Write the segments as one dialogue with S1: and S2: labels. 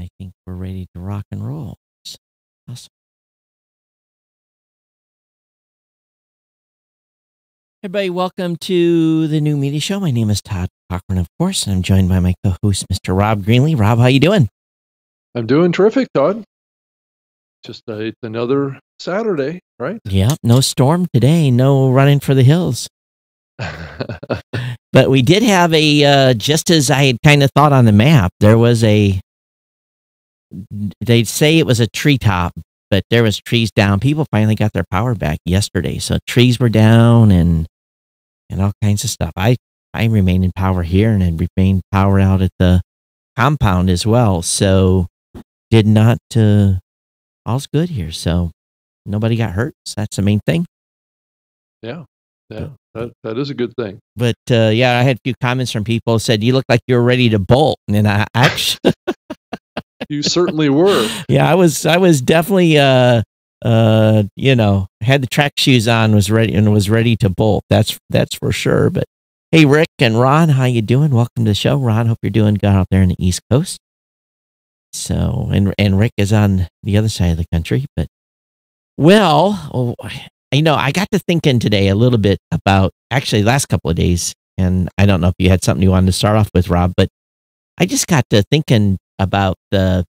S1: I think we're ready to rock and roll. It's awesome. Everybody, welcome to the new media show. My name is Todd Cochran, of course, and I'm joined by my co-host, Mr. Rob Greenlee. Rob, how you doing?
S2: I'm doing terrific, Todd. Just uh, it's another Saturday, right?
S1: Yeah, no storm today, no running for the hills. but we did have a uh, just as I had kind of thought on the map. There was a they'd say it was a treetop, but there was trees down. People finally got their power back yesterday, so trees were down and and all kinds of stuff. I I remained in power here and had remained power out at the compound as well. So did not uh all's good here. So nobody got hurt. So that's the main thing.
S2: Yeah. Yeah. That that is a good thing.
S1: But uh yeah, I had a few comments from people said you look like you're ready to bolt. And I actually
S2: you certainly were.
S1: Yeah, I was I was definitely uh uh you know, had the track shoes on, was ready and was ready to bolt. That's that's for sure. But hey Rick and Ron, how you doing? Welcome to the show. Ron, hope you're doing good out there in the East Coast. So and and Rick is on the other side of the country, but well, oh, you know, I got to thinking today a little bit about actually last couple of days, and I don't know if you had something you wanted to start off with, Rob, but I just got to thinking about the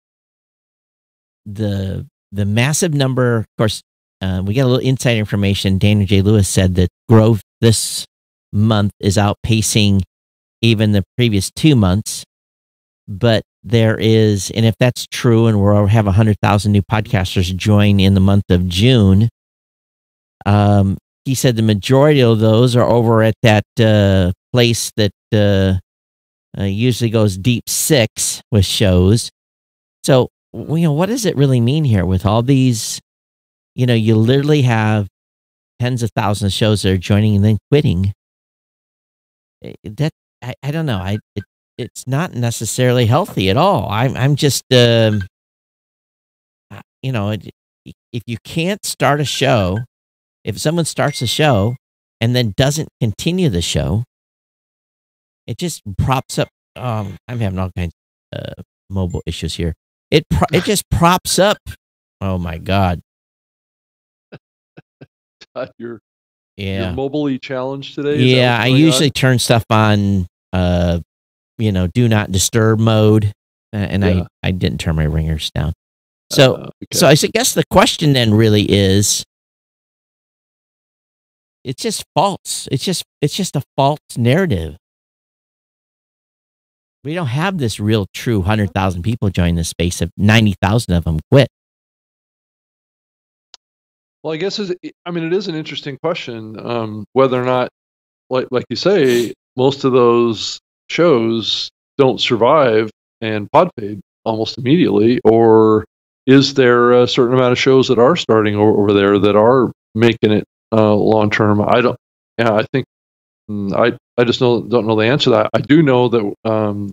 S1: the the massive number. Of course, uh, we got a little inside information. Daniel J. Lewis said that growth this month is outpacing even the previous two months. But there is, and if that's true, and we'll have hundred thousand new podcasters join in the month of June, um, he said the majority of those are over at that uh, place that uh, uh, usually goes deep six with shows. So, you know, what does it really mean here with all these? You know, you literally have tens of thousands of shows that are joining and then quitting. That I, I don't know. I it, it's not necessarily healthy at all. I'm I'm just um, you know, if you can't start a show, if someone starts a show and then doesn't continue the show, it just props up. Um, I'm having all kinds of uh, mobile issues here. It pro- it just props up. Oh my god!
S2: you're
S1: yeah
S2: you're mobily challenged today. Is
S1: Yeah, I usually
S2: on?
S1: turn stuff on. Uh, you know, do not disturb mode, and
S2: Yeah.
S1: I I didn't turn my ringers down. So
S2: Uh, okay.
S1: so I guess the question then really is. It's just false. It's just it's just a false narrative. We don't have this real true 100,000 people join this space if 90,000 of them quit.
S2: Well, I guess is I mean it is an interesting question um, whether or not, like like you say, most of those shows don't survive and pod almost immediately, or is there a certain amount of shows that are starting over, over there that are making it uh, long term? I don't. Yeah, I think mm, I I just know don't know the answer to that. I do know that um,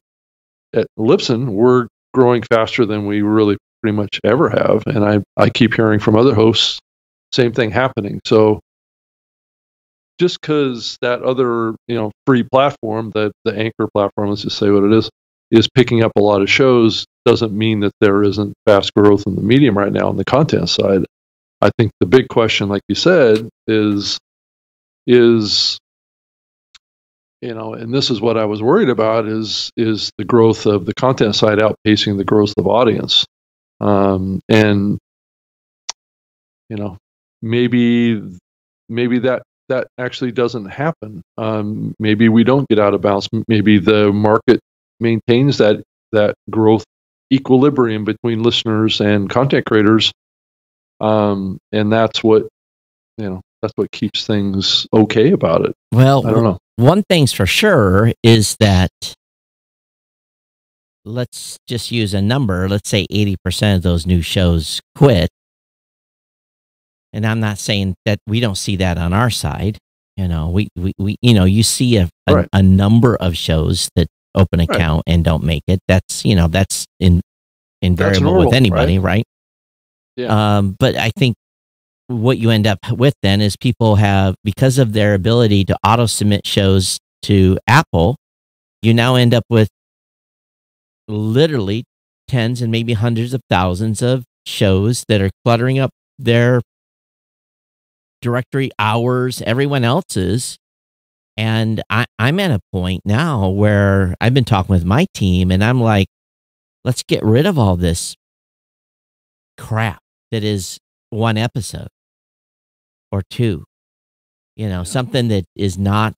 S2: at Libsyn we're growing faster than we really pretty much ever have, and I I keep hearing from other hosts same thing happening. So just because that other you know free platform, that the anchor platform, let's just say what it is, is picking up a lot of shows, doesn't mean that there isn't fast growth in the medium right now on the content side. I think the big question, like you said, is is you know, and this is what I was worried about is is the growth of the content side outpacing the growth of audience, um, and you know, maybe maybe that that actually doesn't happen. Um, maybe we don't get out of balance. Maybe the market maintains that that growth equilibrium between listeners and content creators, um, and that's what you know. That's what keeps things okay about it.
S1: Well,
S2: I don't know.
S1: One thing's for sure is that let's just use a number. Let's say 80% of those new shows quit. And I'm not saying that we don't see that on our side. You know, we, we, we you know, you see a, a,
S2: Right.
S1: a number of shows that open account and don't make it. That's, you know, that's in, invariable
S2: normal,
S1: with anybody, right?
S2: Yeah.
S1: Um, but I think what you end up with then is people have because of their ability to auto submit shows to Apple, you now end up with literally tens and maybe hundreds of thousands of shows that are cluttering up their directory hours, everyone else's. And I, I'm at a point now where I've been talking with my team and I'm like, let's get rid of all this crap that is one episode or two. You know, something that is not,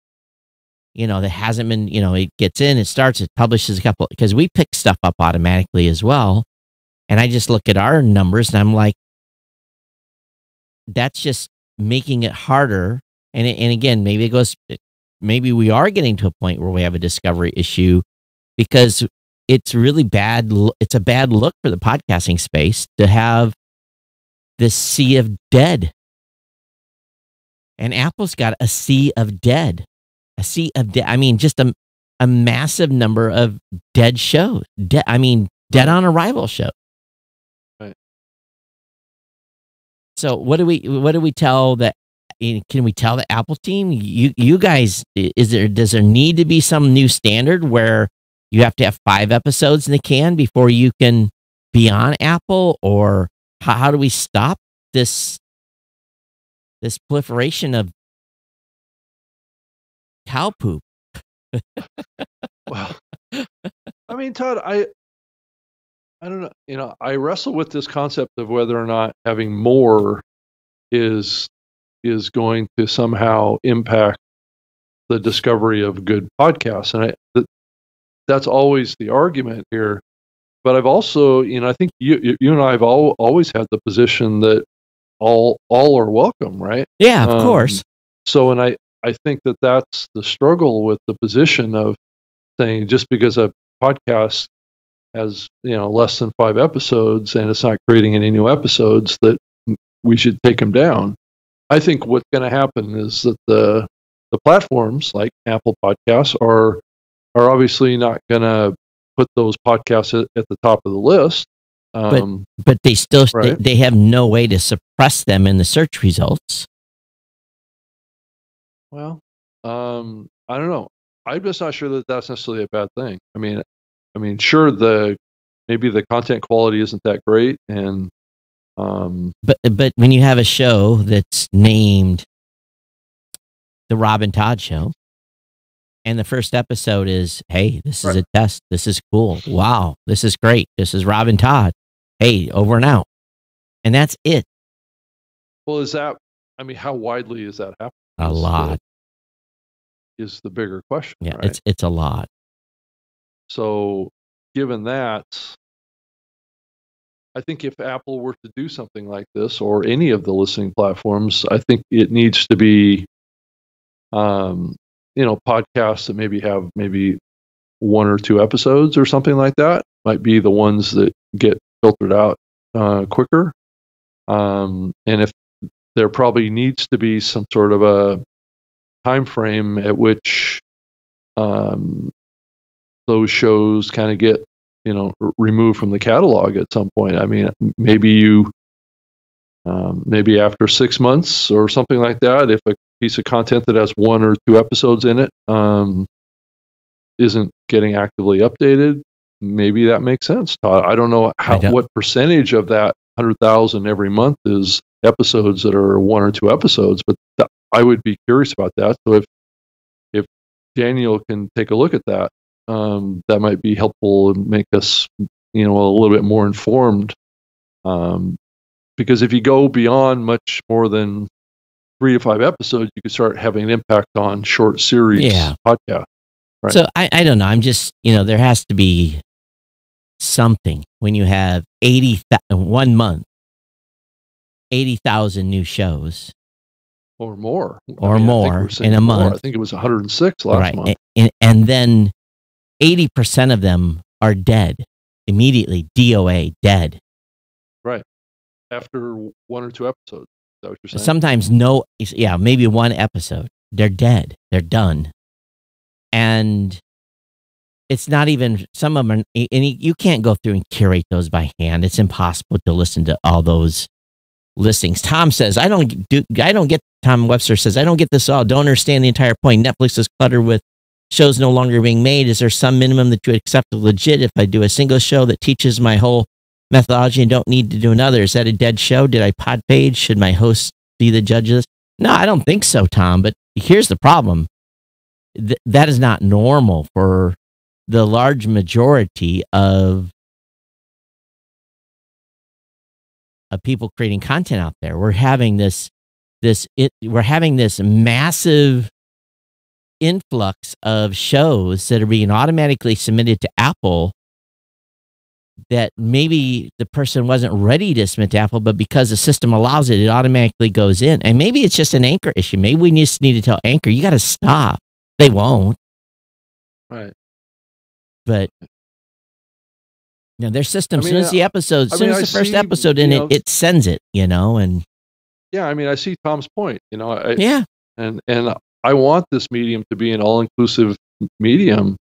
S1: you know, that hasn't been, you know, it gets in, it starts, it publishes a couple, because we pick stuff up automatically as well. And I just look at our numbers and I'm like, that's just making it harder. And, it, and again, maybe it goes, maybe we are getting to a point where we have a discovery issue because it's really bad. It's a bad look for the podcasting space to have this sea of dead. And Apple's got a sea of dead, a sea of dead. I mean, just a, a massive number of dead shows. De- I mean, dead on arrival shows.
S2: Right.
S1: So what do we what do we tell the eh, can we tell the Apple team you you guys is there does there need to be some new standard where you have to have five episodes in the can before you can be on Apple or how, how do we stop this this proliferation of cow poop?
S2: well, I mean, Todd, I I don't know. You know, I wrestle with this concept of whether or not having more is is going to somehow impact the discovery of good podcasts, and I that, that's always the argument here. But I've also, you know, I think you you and I have all, always had the position that all all are welcome, right?
S1: Yeah, of um, course.
S2: So, and I I think that that's the struggle with the position of saying just because a podcast has you know less than five episodes and it's not creating any new episodes that we should take them down. I think what's going to happen is that the the platforms like Apple Podcasts are are obviously not going to put those podcasts at, at, the top of the list.
S1: Um, but but they still right? they, they have no way to suppress them in the search results.
S2: Well, um, I don't know. I'm just not sure that that's necessarily a bad thing. I mean, I mean, sure, the maybe the content quality isn't that great, and um,
S1: but but when you have a show that's named the Robin Todd Show, and the first episode is, "Hey, this is right. a test. This is cool. Wow, this is great. This is Robin Todd. Hey, over and out," and that's it.
S2: Well, is that? I mean, how widely is that happening?
S1: A lot
S2: is the bigger question.
S1: Yeah,
S2: right?
S1: it's it's a lot.
S2: So, given that, I think if Apple were to do something like this or any of the listening platforms, I think it needs to be, um, you know, podcasts that maybe have maybe one or two episodes or something like that might be the ones that get filtered out uh, quicker. Um, and if there probably needs to be some sort of a time frame at which um, those shows kind of get you know removed from the catalog at some point. I mean, maybe you um, maybe after six months or something like that, if a piece of content that has one or two episodes in it um, isn't getting actively updated, maybe that makes sense. Todd. I don't know how don't. what percentage of that hundred thousand every month is episodes that are one or two episodes, but th- I would be curious about that. So if if Daniel can take a look at that, um, that might be helpful and make us, you know, a little bit more informed. Um, because if you go beyond much more than three to five episodes, you could start having an impact on short series yeah. podcast.
S1: Right? So I, I don't know. I'm just, you know, there has to be something when you have 80, one month, 80,000 new shows.
S2: Or more.
S1: Or I mean, more in a month. More.
S2: I think it was 106 last right. month.
S1: And, and then 80% of them are dead immediately. DOA, dead.
S2: Right. After one or two episodes. Is what you're saying?
S1: Sometimes no, yeah, maybe one episode. They're dead. They're done. And it's not even, some of them, you can't go through and curate those by hand. It's impossible to listen to all those listings. Tom says, I don't do, I don't get, Tom Webster says, I don't get this all. Don't understand the entire point. Netflix is cluttered with show's no longer being made, is there some minimum that you would accept legit if I do a single show that teaches my whole methodology and don't need to do another? Is that a dead show? Did I pod page? Should my host be the judge of this? No, I don't think so, Tom. But here's the problem Th- that is not normal for the large majority of of people creating content out there. We're having this this it, we're having this massive influx of shows that are being automatically submitted to Apple that maybe the person wasn't ready to submit to Apple, but because the system allows it, it automatically goes in. And maybe it's just an anchor issue. Maybe we just need to tell Anchor, you got to stop. They won't.
S2: Right.
S1: But you know, their system,
S2: I
S1: as
S2: mean,
S1: soon as the episode, as
S2: I
S1: soon
S2: mean,
S1: as
S2: I
S1: the first
S2: see,
S1: episode in
S2: you
S1: it,
S2: know-
S1: it sends it, you know, and
S2: Yeah, I mean, I see Tom's point. You know, I,
S1: yeah,
S2: and and I want this medium to be an all-inclusive medium.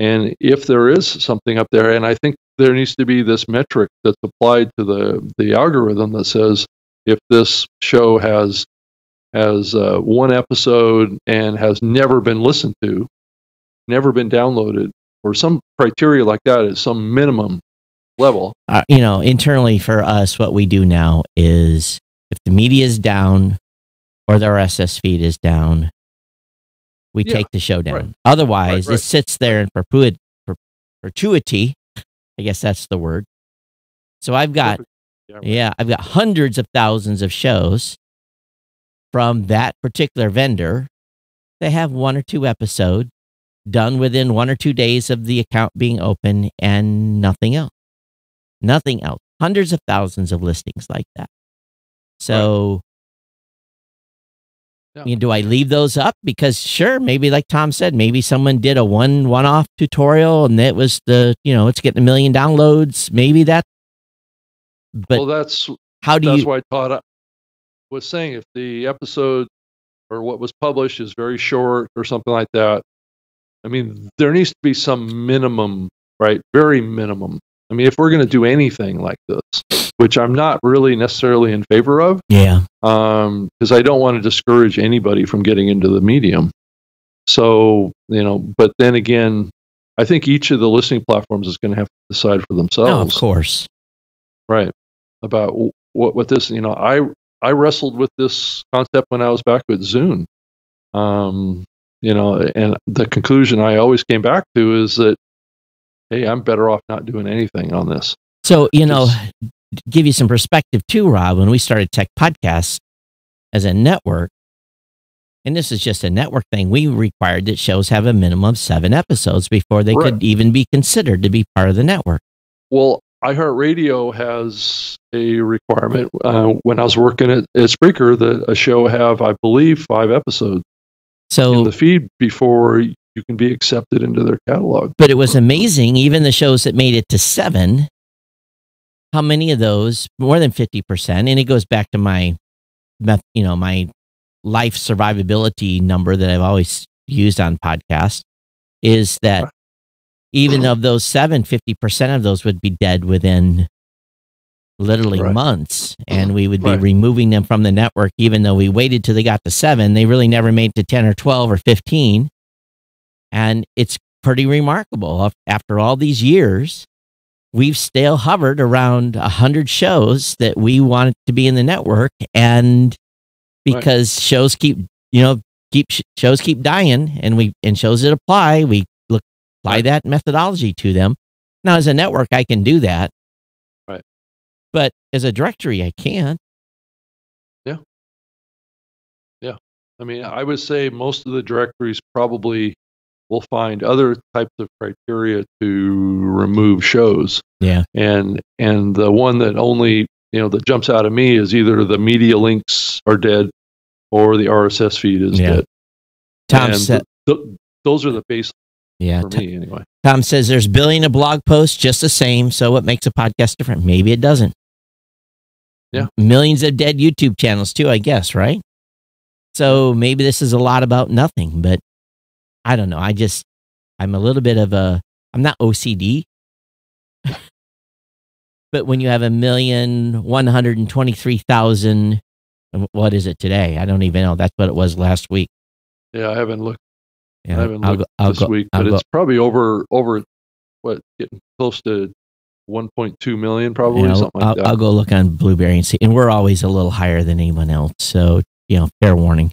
S2: And if there is something up there, and I think there needs to be this metric that's applied to the the algorithm that says if this show has has uh, one episode and has never been listened to, never been downloaded, or some criteria like that at some minimum level.
S1: uh, you know, internally for us, what we do now is if the media is down or the RSS feed is down, we
S2: Yeah,
S1: take the show down.
S2: right.
S1: Otherwise,
S2: Right, right.
S1: it sits there in perpetuity, perpetuity. I guess that's the word. So I've got
S2: Yeah.
S1: Yeah, I've got hundreds of thousands of shows from that particular vendor. They have one or two episodes done within one or two days of the account being open and nothing else. Nothing else. Hundreds of thousands of listings like that. So,
S2: Yeah.
S1: you know, do I leave those up? Because sure, maybe like Tom said, maybe someone did a one one off tutorial and it was the, you know, it's getting a million downloads. Maybe that. But
S2: well, that's
S1: how do
S2: that's
S1: you?
S2: why Todd uh, was saying if the episode or what was published is very short or something like that. I mean, there needs to be some minimum, right? Very minimum. I mean, if we're going to do anything like this, which I'm not really necessarily in favor of,
S1: Yeah.
S2: um, because I don't want to discourage anybody from getting into the medium. So, you know, but then again, I think each of the listening platforms is going to have to decide for themselves
S1: No, of course.
S2: right about what what this you know i i wrestled with this concept when i was back with zune um you know and the conclusion i always came back to is that hey i'm better off not doing anything on this
S1: So, you know, give you some perspective too, Rob, when we started Tech Podcasts as a network, and this is just a network thing, we required that shows have a minimum of seven episodes before they
S2: Right.
S1: could even be considered to be part of the network.
S2: well iheartradio has a requirement uh, when i was working at, at spreaker that a show have i believe five episodes
S1: So,
S2: the feed before you can be accepted into their catalog.
S1: But it was amazing, even the shows that made it to seven, how many of those, more than 50%, and it goes back to my, meth- you know, my life survivability number that I've always used on podcasts is that even of those seven, 50% of those would be dead within literally
S2: Right.
S1: months. Uh-huh. And we would be removing them from the network, even though we waited till they got to seven. They really never made it to 10 or 12 or 15. And it's pretty remarkable. After all these years, we've still hovered around 100 shows that we wanted to be in the network. And
S2: Right.
S1: because shows keep, you know, keep sh- shows keep dying and we and shows that apply we look apply
S2: Right.
S1: that methodology to them now as a network i can do that
S2: Right.
S1: But as a directory i can't Yeah. Yeah.
S2: I mean, I would say most of the directories probably will find other types of criteria to remove shows.
S1: yeah
S2: And and the one that only, you know, that jumps out at me is either the media links are dead or the RSS feed is
S1: Yeah.
S2: dead.
S1: tom said
S2: th- those are the base
S1: yeah
S2: for
S1: T-
S2: me anyway.
S1: tom says there's billion of blog posts just the same so what makes a podcast different maybe it doesn't
S2: Yeah.
S1: millions of dead youtube channels too i guess right? So maybe this is a lot about nothing but i don't know. I just i'm a little bit of a i'm not ocd but when you have a million one hundred and twenty-three thousand what is it today? I don't even know. That's what it was last week.
S2: Yeah, I haven't looked. I haven't looked this go, week, but it's probably over over what getting close to 1.2 million, probably
S1: yeah,
S2: something
S1: I'll,
S2: that.
S1: I'll go look on Blueberry and see. And we're always a little higher than anyone else, so you know, fair warning.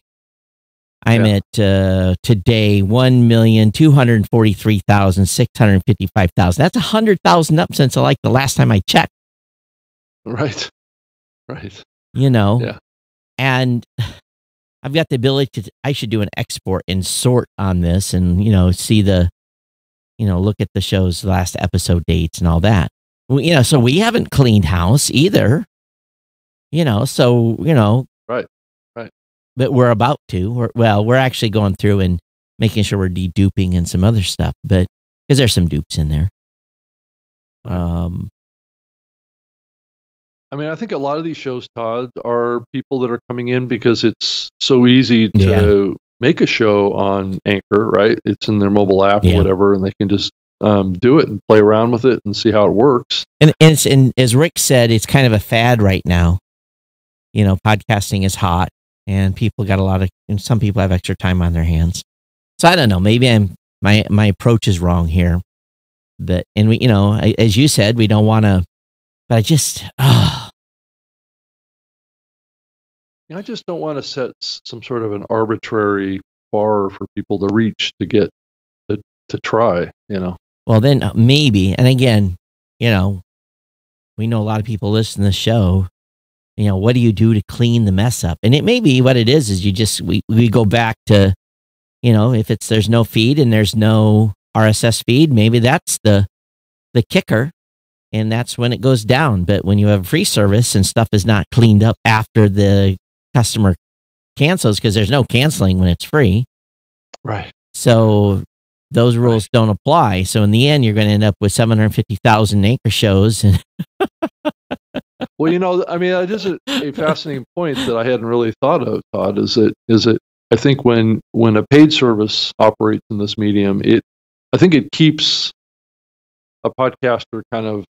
S1: I'm yeah. at uh, today one million two hundred forty three thousand six hundred fifty five thousand. That's a hundred thousand up since I like the last time I checked.
S2: Right, right.
S1: You know,
S2: yeah.
S1: And I've got the ability to. I should do an export and sort on this, and you know, see the, you know, look at the show's last episode dates and all that. You know, so we haven't cleaned house either. You know, so you know,
S2: right, right
S1: but we're about to. We're, well, we're actually going through and making sure we're deduping and some other stuff, but because there's some dupes in there. Um,
S2: I mean, I think a lot of these shows, Todd, are people that are coming in because it's so easy to yeah. make a show on Anchor, right? It's in their mobile app yeah. or whatever, and they can just um, do it and play around with it and see how it works.
S1: And, and, and as Rick said, it's kind of a fad right now. You know, podcasting is hot and people got a lot of and some people have extra time on their hands so i don't know maybe i'm my my approach is wrong here but and we you know as you said we don't want to but i just oh.
S2: i just don't want to set some sort of an arbitrary bar for people to reach to get to, to try you know
S1: well then uh, maybe and again you know we know a lot of people listen to the show you know, what do you do to clean the mess up? And it may be what it is, is you just, we, we go back to, you know, if it's, there's no feed and there's no RSS feed, maybe that's the, the kicker. And that's when it goes down. But when you have free service and stuff is not cleaned up after the customer cancels, because there's no canceling when it's free.
S2: Right.
S1: So those rules right. don't apply. So in the end, you're going to end up with 750,000 anchor shows. And
S2: well, you know, I mean, it is a, a fascinating point that I hadn't really thought of, Todd, is that, is that I think when, when a paid service operates in this medium, it, I think it keeps a podcaster kind of,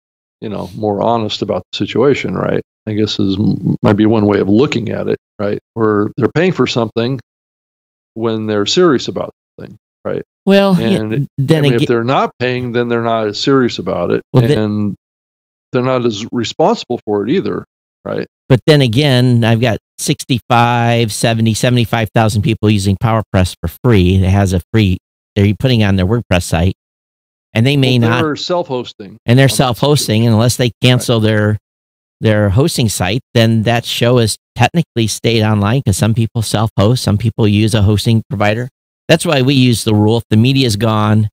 S2: you know, more honest about the situation, right? I guess is might be one way of looking at it, right? Where they're paying for something when they're serious about right?
S1: Well,
S2: and yeah, then I mean, if they're not paying, then they're not as serious about it, well, and they're not as responsible for it either, right?
S1: But then again, I've got 65, 70, 75,000 people using PowerPress for free. It has a free, they're putting on their WordPress site, and they may
S2: well,
S1: not.
S2: They're self-hosting,
S1: and they're self-hosting, and unless they cancel right. their their hosting site, then that show is technically stayed online because some people self-host, some people use a hosting provider. That's why we use the rule. If the media is gone,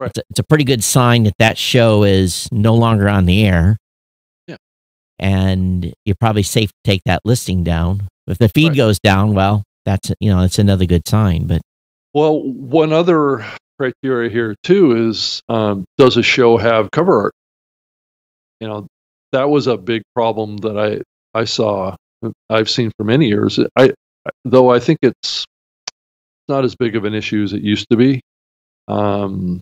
S1: right. it's, a, it's, a, pretty good sign that that show is no longer on the air.
S2: Yeah.
S1: And you're probably safe to take that listing down. If the feed right. goes down, well, that's, you know, it's another good sign. But,
S2: well, one other criteria here too is um, does a show have cover art? You know, that was a big problem that I, I saw, I've seen for many years. I, though I think it's not as big of an issue as it used to be. Um,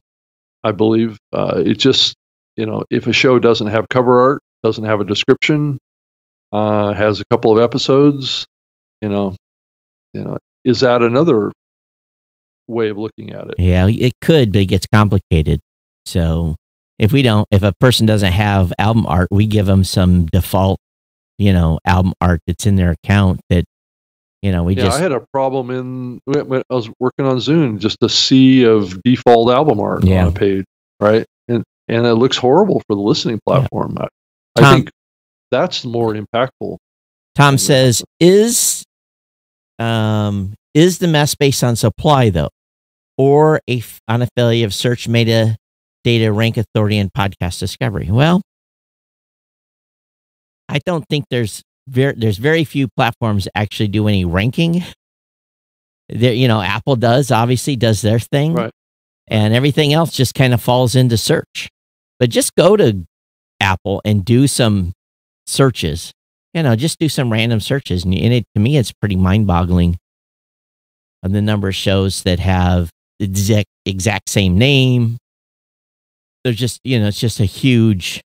S2: I believe uh, it just you know if a show doesn't have cover art, doesn't have a description, uh, has a couple of episodes, you know, you know, is that another way of looking at it?
S1: Yeah, it could, but it gets complicated. So if we don't, if a person doesn't have album art, we give them some default, you know, album art that's in their account that you know, we
S2: yeah,
S1: just.
S2: I had a problem in when I was working on Zune, just a sea of default album art yeah. on a page, right? And and it looks horrible for the listening platform. Yeah. I, Tom, I think that's more impactful.
S1: Tom says, "Is um is the mess based on supply though, or a on a failure of search meta data rank authority and podcast discovery?" Well, I don't think there's very, there's very few platforms actually do any ranking. There, you know, Apple does obviously does their thing,
S2: right.
S1: and everything else just kind of falls into search. But just go to Apple and do some searches. You know, just do some random searches, and, it to me, it's pretty mind-boggling. On the number of shows that have the exact exact same name. There's just you know, it's just a huge,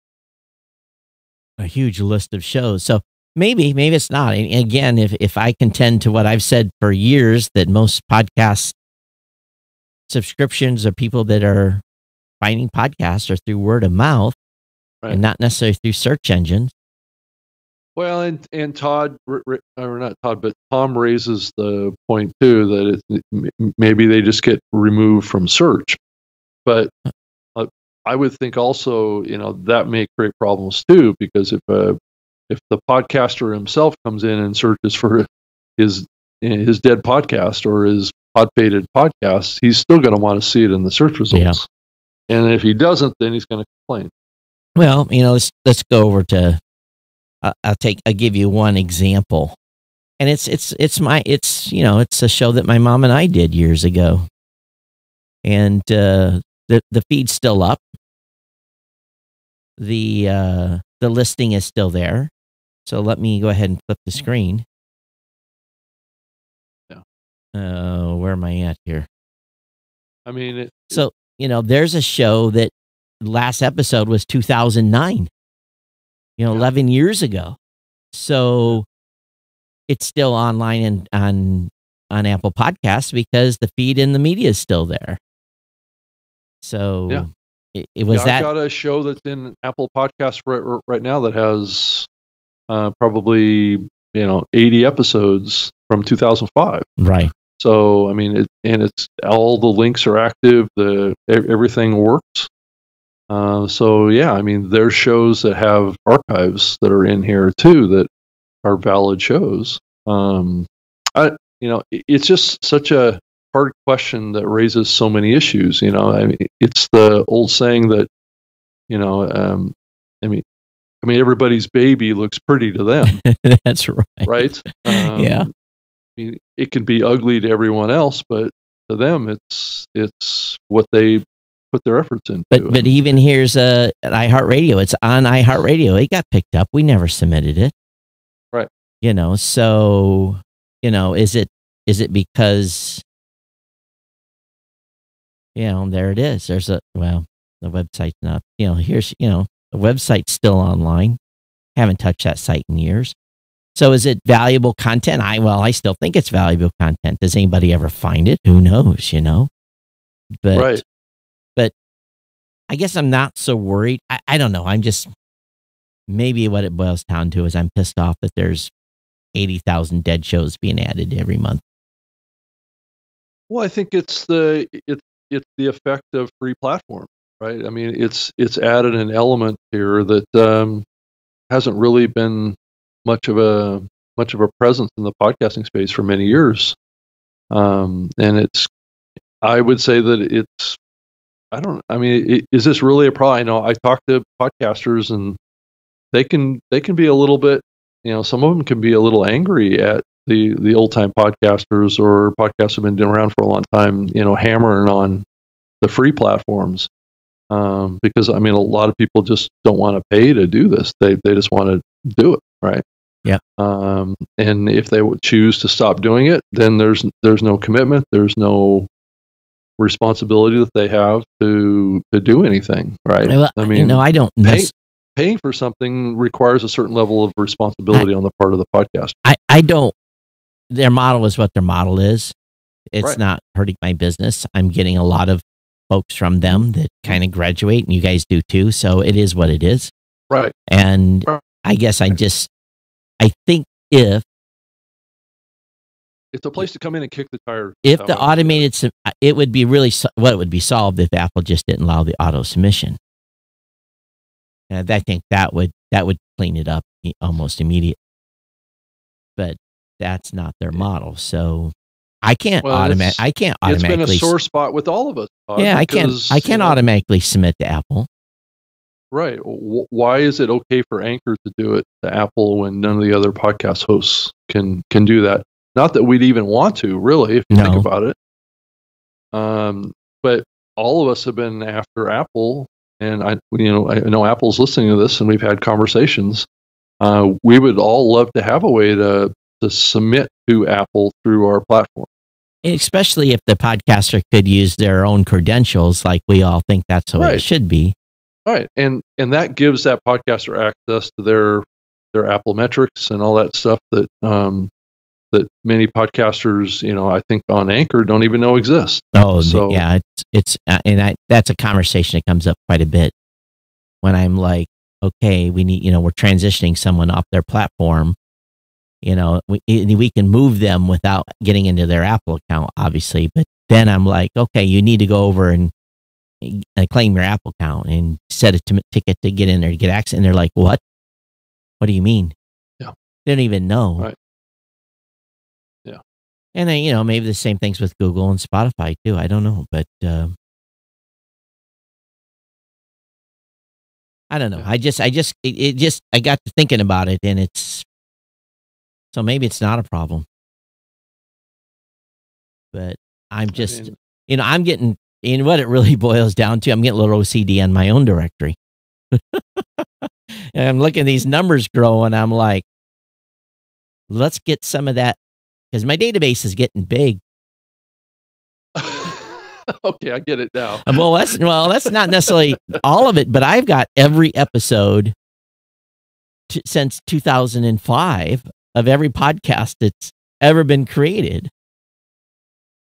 S1: a huge list of shows. So Maybe, maybe it's not. And again, if, if I contend to what I've said for years that most podcast subscriptions of people that are finding podcasts are through word of mouth
S2: Right.
S1: and not necessarily through search engines.
S2: Well, and and Todd, or not Todd, but Tom raises the point too that it, maybe they just get removed from search. But uh, I would think also, you know, that may create problems too because if uh, if the podcaster himself comes in and searches for his his dead podcast or his pod faded podcast, he's still going to want to see it in the search results. And if he doesn't, then he's going to complain.
S1: Well, you know, let's let's go over to. Uh, I'll take. I'll give you one example, and it's it's it's my it's you know it's a show that my mom and I did years ago, and uh, the the feed's still up. The uh, the listing is still there, so let me go ahead and flip the screen.
S2: Yeah.
S1: Uh, where am I at here?
S2: I mean, it,
S1: So, you know, there's a show that last episode was 2009, you know,
S2: Yeah.
S1: 11 years ago. So it's still online and on on Apple Podcasts because the feed in the media is still there. So
S2: Yeah.
S1: it, it was
S2: yeah,
S1: that
S2: I've got a show that's in Apple Podcasts right, right now that has uh, probably you know 80 episodes from 2005.
S1: right.
S2: So I mean, it, and it's all the links are active. The everything works. Uh, so yeah, I mean, there's shows that have archives that are in here too that are valid shows. Um, I you know, it- it's just such a hard question that raises so many issues. You know, I mean, it's the old saying that you know, um, I mean, I mean, everybody's baby looks pretty to them,
S1: That's right.
S2: right? Um,
S1: Yeah.
S2: I mean, it can be ugly to everyone else, but to them, it's it's what they put their efforts into.
S1: But but even here's uh, at iHeartRadio. It's on iHeartRadio. It got picked up. We never submitted it.
S2: Right.
S1: You know, so you know, is it is it because you know, there it is. There's a well, the website's not, you know, here's you know, the website's still online. Haven't touched that site in years. So is it valuable content? I well, I still think it's valuable content. Does anybody ever find it? Who knows, you know? But
S2: right.
S1: But I guess I'm not so worried. I, I don't know. I'm just maybe what it boils down to is I'm pissed off that there's 80,000 dead shows being added every month.
S2: Well, I think it's the it's it's the effect of free platform, right? I mean, it's it's added an element here that um, hasn't really been much of a much of a presence in the podcasting space for many years, um, and it's I would say that it's I don't I mean, i is this really a problem? I know I talk to podcasters and they can they can be a little bit you know some of them can be a little angry at the the old time podcasters or podcasts have been around for a long time you know hammering on the free platforms um, because I mean a lot of people just don't want to pay to do this they they just want to do it right
S1: Yeah.
S2: um, and if they would choose to stop doing it then there's there's no commitment there's no responsibility that they have to to do anything right
S1: Well,
S2: I mean
S1: no, I don't.
S2: pay- paying for something requires a certain level of responsibility on the part of the podcast
S1: I, I don't. Their model is what their model is. It's
S2: Right.
S1: not hurting my business. I'm getting a lot of folks from them that kind of graduate, and you guys do too. So it is what it is.
S2: right
S1: And
S2: Right.
S1: I guess I just, I think if
S2: it's a place to come in and kick the tire.
S1: if the automated sub- uh, it would be really what what would be solved if apple just didn't allow the auto submission and i think that would that would clean it up almost immediate but that's not their model so i can't
S2: Well,
S1: automatic i can't automatically.
S2: it's been a sore spot with all of us
S1: yeah i can't i can't
S2: you know,
S1: automatically submit to apple.
S2: Right W- why is it okay for anchor to do it to apple when none of the other podcast hosts can can do that? Not that we'd even want to really if you think about it. Um but all of us have been after apple and i you know i know apple's listening to this and we've had conversations. Uh, we would all love to have a way to to submit to apple through our platform
S1: especially if the podcaster could use their own credentials like we all think that's the way it should be
S2: Right, and and that gives that podcaster access to their their Apple metrics and all that stuff that um, that many podcasters, you know, I think on Anchor don't even know exist.
S1: Oh, so, yeah, it's it's uh, and I, that's a conversation that comes up quite a bit when I'm like, okay, we need, you know, we're transitioning someone off their platform. You know, we we can move them without getting into their Apple account, obviously. But then I'm like, okay, you need to go over and uh, claim your Apple account and set a t- ticket to get in there to get access. And they're like, what? What do you mean?
S2: Yeah,
S1: they don't even know.
S2: Right.
S1: And then, you know, maybe the same things with Google and Spotify too. I don't know, but uh, I don't know. I just, I just, it, it, just, I got to thinking about it, and it's so maybe it's not a problem, but I'm just, I mean, you know, I'm getting, in what it really boils down to, I'm getting a little OCD on my own directory. and I'm looking at these numbers grow, and I'm like, let's get some of that because my database is getting big.
S2: okay, I get it now.
S1: Uh, well, that's well, that's not necessarily all of it, but I've got every episode t- since 2005 of every podcast that's ever been created.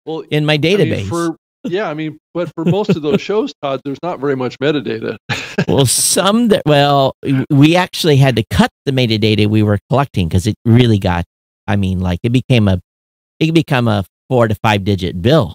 S1: Well, in my database. I
S2: mean, for, yeah, I mean, but for most of those shows, Todd, there's not very much metadata.
S1: well, some that well, we actually had to cut the metadata we were collecting because it really got I mean, like it became a, it became a four to five digit bill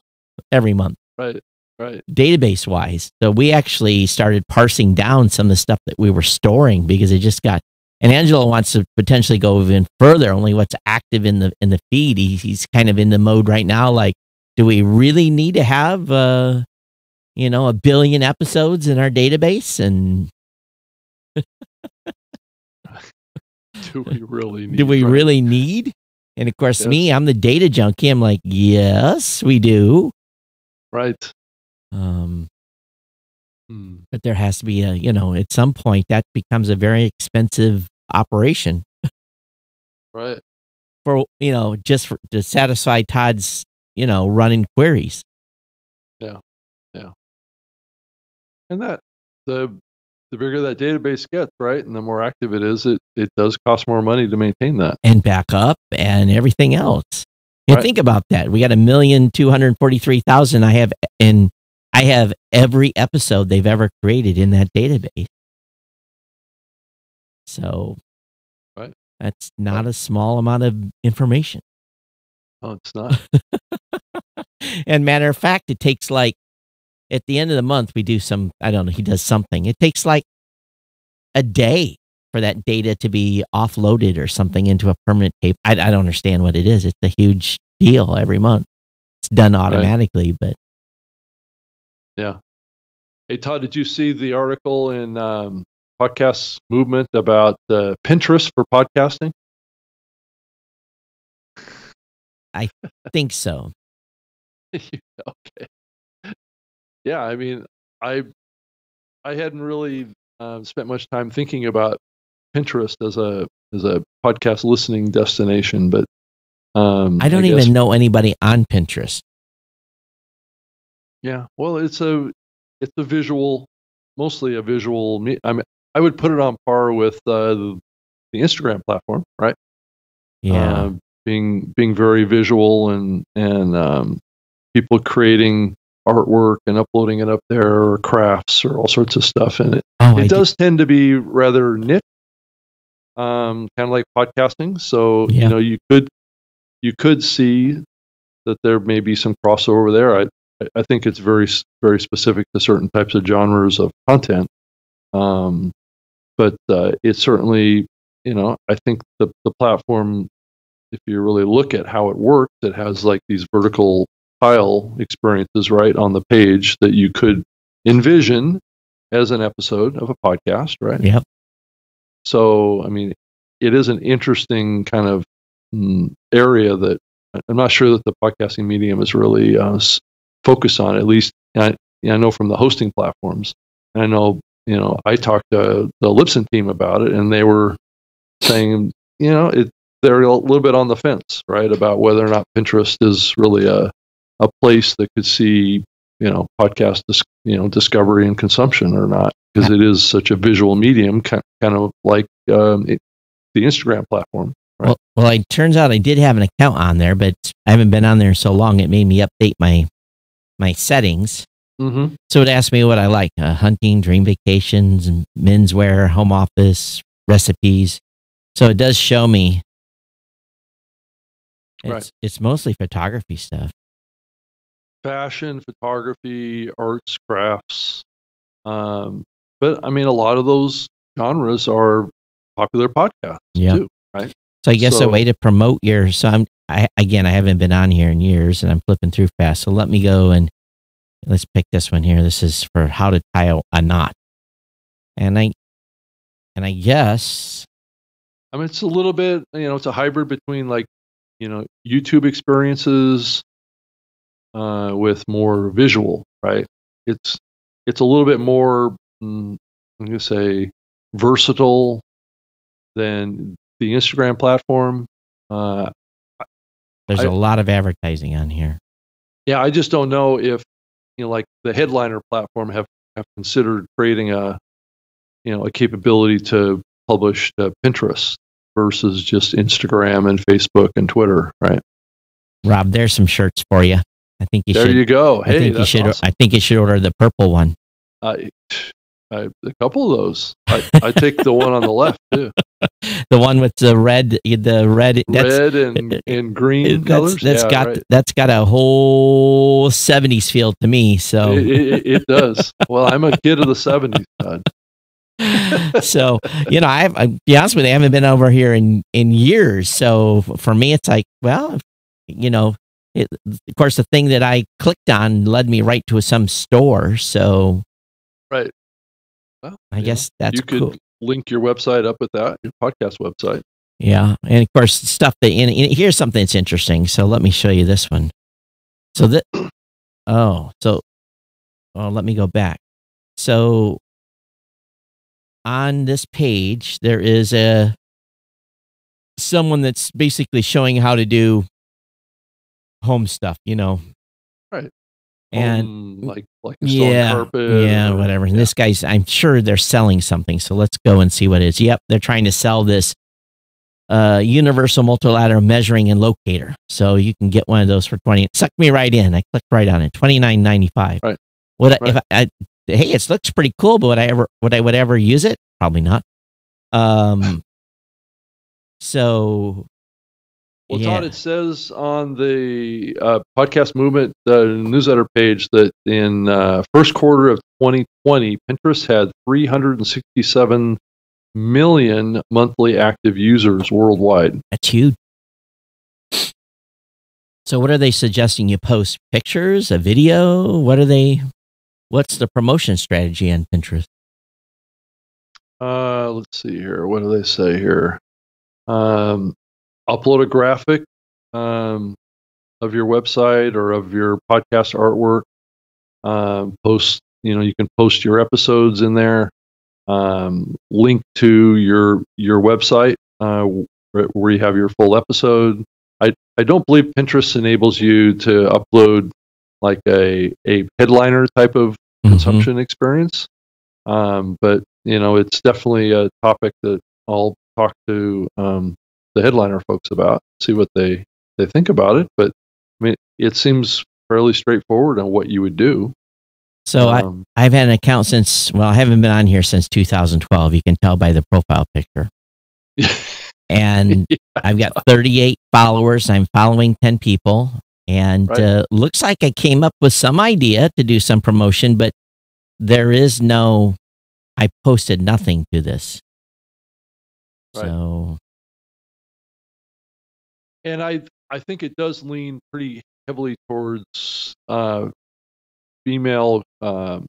S1: every month.
S2: Right. Right.
S1: Database wise. So we actually started parsing down some of the stuff that we were storing because it just got, and Angelo wants to potentially go even further, only what's active in the, in the feed. He, he's kind of in the mode right now. Like, do we really need to have, uh, you know, a billion episodes in our database? And
S2: do we really need?
S1: Do we right? really need? And of course, yes. me, I'm the data junkie. I'm like, yes, we do.
S2: Right.
S1: Um, hmm. But there has to be a, you know, at some point that becomes a very expensive operation.
S2: right.
S1: For, you know, just for, to satisfy Todd's, you know, running queries.
S2: Yeah. Yeah. And that, the the bigger that database gets, right, and the more active it is, it it does cost more money to maintain that
S1: and backup and everything else. And right. think about that. We got a million two hundred forty-three thousand. I have and I have every episode they've ever created in that database. So,
S2: right,
S1: that's not right. a small amount of information.
S2: Oh, it's not.
S1: and matter of fact, it takes like at the end of the month, we do some, I don't know, he does something. It takes like a day for that data to be offloaded or something into a permanent tape. I, I don't understand what it is. It's a huge deal every month. It's done automatically, right. but.
S2: Yeah. Hey, Todd, did you see the article in um, Podcast Movement about uh, Pinterest for podcasting?
S1: I think so.
S2: okay yeah, I mean, I I hadn't really uh, spent much time thinking about Pinterest as a as a podcast listening destination, but um,
S1: I don't I even know anybody on Pinterest.
S2: Yeah, well, it's a it's a visual, mostly a visual. Me- I mean, I would put it on par with uh, the, Instagram platform, right?
S1: Yeah, uh,
S2: being being very visual and and um, people creating artwork and uploading it up there or crafts or all sorts of stuff. And it, oh, it does tend to be rather niche, um, kind of like podcasting. So, yeah. you know, you could, you could see that there may be some crossover there. I, I think it's very, very specific to certain types of genres of content. Um, but uh, it certainly, you know, I think the, the platform, if you really look at how it works, it has like these vertical tile experiences right on the page that you could envision as an episode of a podcast, right?
S1: Yep.
S2: So, I mean, it is an interesting kind of mm, area that I'm not sure that the podcasting medium is really uh, focused on. At least I, I know from the hosting platforms. And I know, you know, I talked to the Libsyn team about it, and they were saying, you know, it, they're a little bit on the fence, right, about whether or not Pinterest is really a a place that could see you know podcast dis- you know discovery and consumption or not because it is such a visual medium kind, kind of like um, it, the instagram platform
S1: Well, well, it turns out I did have an account on there, but I haven't been on there so long. It made me update my my settings.
S2: Mm-hmm.
S1: So it asked me what I like: uh, hunting, dream vacations, menswear, home office, recipes. So it does show me. It's
S2: Right.
S1: it's mostly photography stuff.
S2: Fashion, photography, arts, crafts. Um, but I mean, a lot of those genres are popular podcasts
S1: Yeah.
S2: too. Right?
S1: So I guess a way to promote your so I'm I again I haven't been on here in years and I'm flipping through fast. So let me go and let's pick this one here. This is for how to tie a, knot. And I and I guess
S2: I mean, it's a little bit, you know, it's a hybrid between like, you know, YouTube experiences uh, with more visual, right? It's it's a little bit more, mm, I'm gonna say, versatile than the Instagram platform. Uh,
S1: there's
S2: I-
S1: a lot of advertising on here.
S2: yeah, I just don't know if you know, like the headliner platform have have considered creating a, you know, a capability to publish to Pinterest versus just Instagram and Facebook and Twitter, right?
S1: Rob, there's some shirts for you. I think you
S2: there
S1: should
S2: you go.
S1: I
S2: Hey,
S1: think you should
S2: awesome.
S1: I think you should order the purple one.
S2: I, I, a couple of those. I, I take the one on the left too.
S1: The one with the red the red that's
S2: Red and, and green
S1: that's,
S2: colors.
S1: that's
S2: yeah,
S1: got
S2: right.
S1: that's got a whole 70s feel to me. So
S2: It, it, it does. Well, I'm a kid of the '70s. Todd.
S1: so you know, I've I be honest with you, I haven't been over here in in years. So for me, it's like, well, you know, it, of course, the thing that I clicked on led me right to some store. So
S2: Right. Well,
S1: I
S2: you know,
S1: guess that's
S2: you could
S1: cool.
S2: link your website up with that, your podcast website.
S1: Yeah, and of course, stuff that and, and here's something that's interesting. So let me show you this one. So that oh, so oh, let me go back. So on this page, there is a someone that's basically showing how to do home stuff. You know,
S2: Right.
S1: And
S2: like like a
S1: yeah,
S2: carpet.
S1: yeah,
S2: or-
S1: whatever.
S2: Yeah.
S1: this guy's, I'm sure they're selling something. So let's go and see what it is. Yep, they're trying to sell this uh, universal multilateral measuring and locator. So you can get one of those for twenty. It sucked me right in. I clicked right on it. Twenty nine ninety five.
S2: Right.
S1: Would I,
S2: Right.
S1: if I, I, hey, it looks pretty cool, but would I ever would I would ever use it? Probably not. Um. So.
S2: Well,
S1: yeah.
S2: Todd, it says on the uh, podcast movement uh, newsletter page that in uh, first quarter of 2020, Pinterest had 367 million monthly active users worldwide.
S1: That's huge. So, what are they suggesting? You post pictures, a video? What are they? What's the promotion strategy on Pinterest?
S2: Uh, let's see here. What do they say here? Um, upload a graphic um, of your website or of your podcast artwork. Um, post, you know, you can post your episodes in there. Um, link to your your website uh, where, you have your full episode. I I don't believe Pinterest enables you to upload like a a headliner type of
S1: Mhm.
S2: consumption experience. Um, but you know, it's definitely a topic that I'll talk to um, the headliner folks about, see what they they think about it. But I mean, it seems fairly straightforward on what you would do.
S1: So, I,
S2: Um,
S1: I've had an account since, well, I haven't been on here since 2012. You can tell by the profile picture. And I've got 38 followers. I'm following 10 people. And
S2: Right.
S1: uh, looks like I came up with some idea to do some promotion, but there is no, I posted nothing to this.
S2: Right.
S1: So,
S2: and I I think it does lean pretty heavily towards uh, female um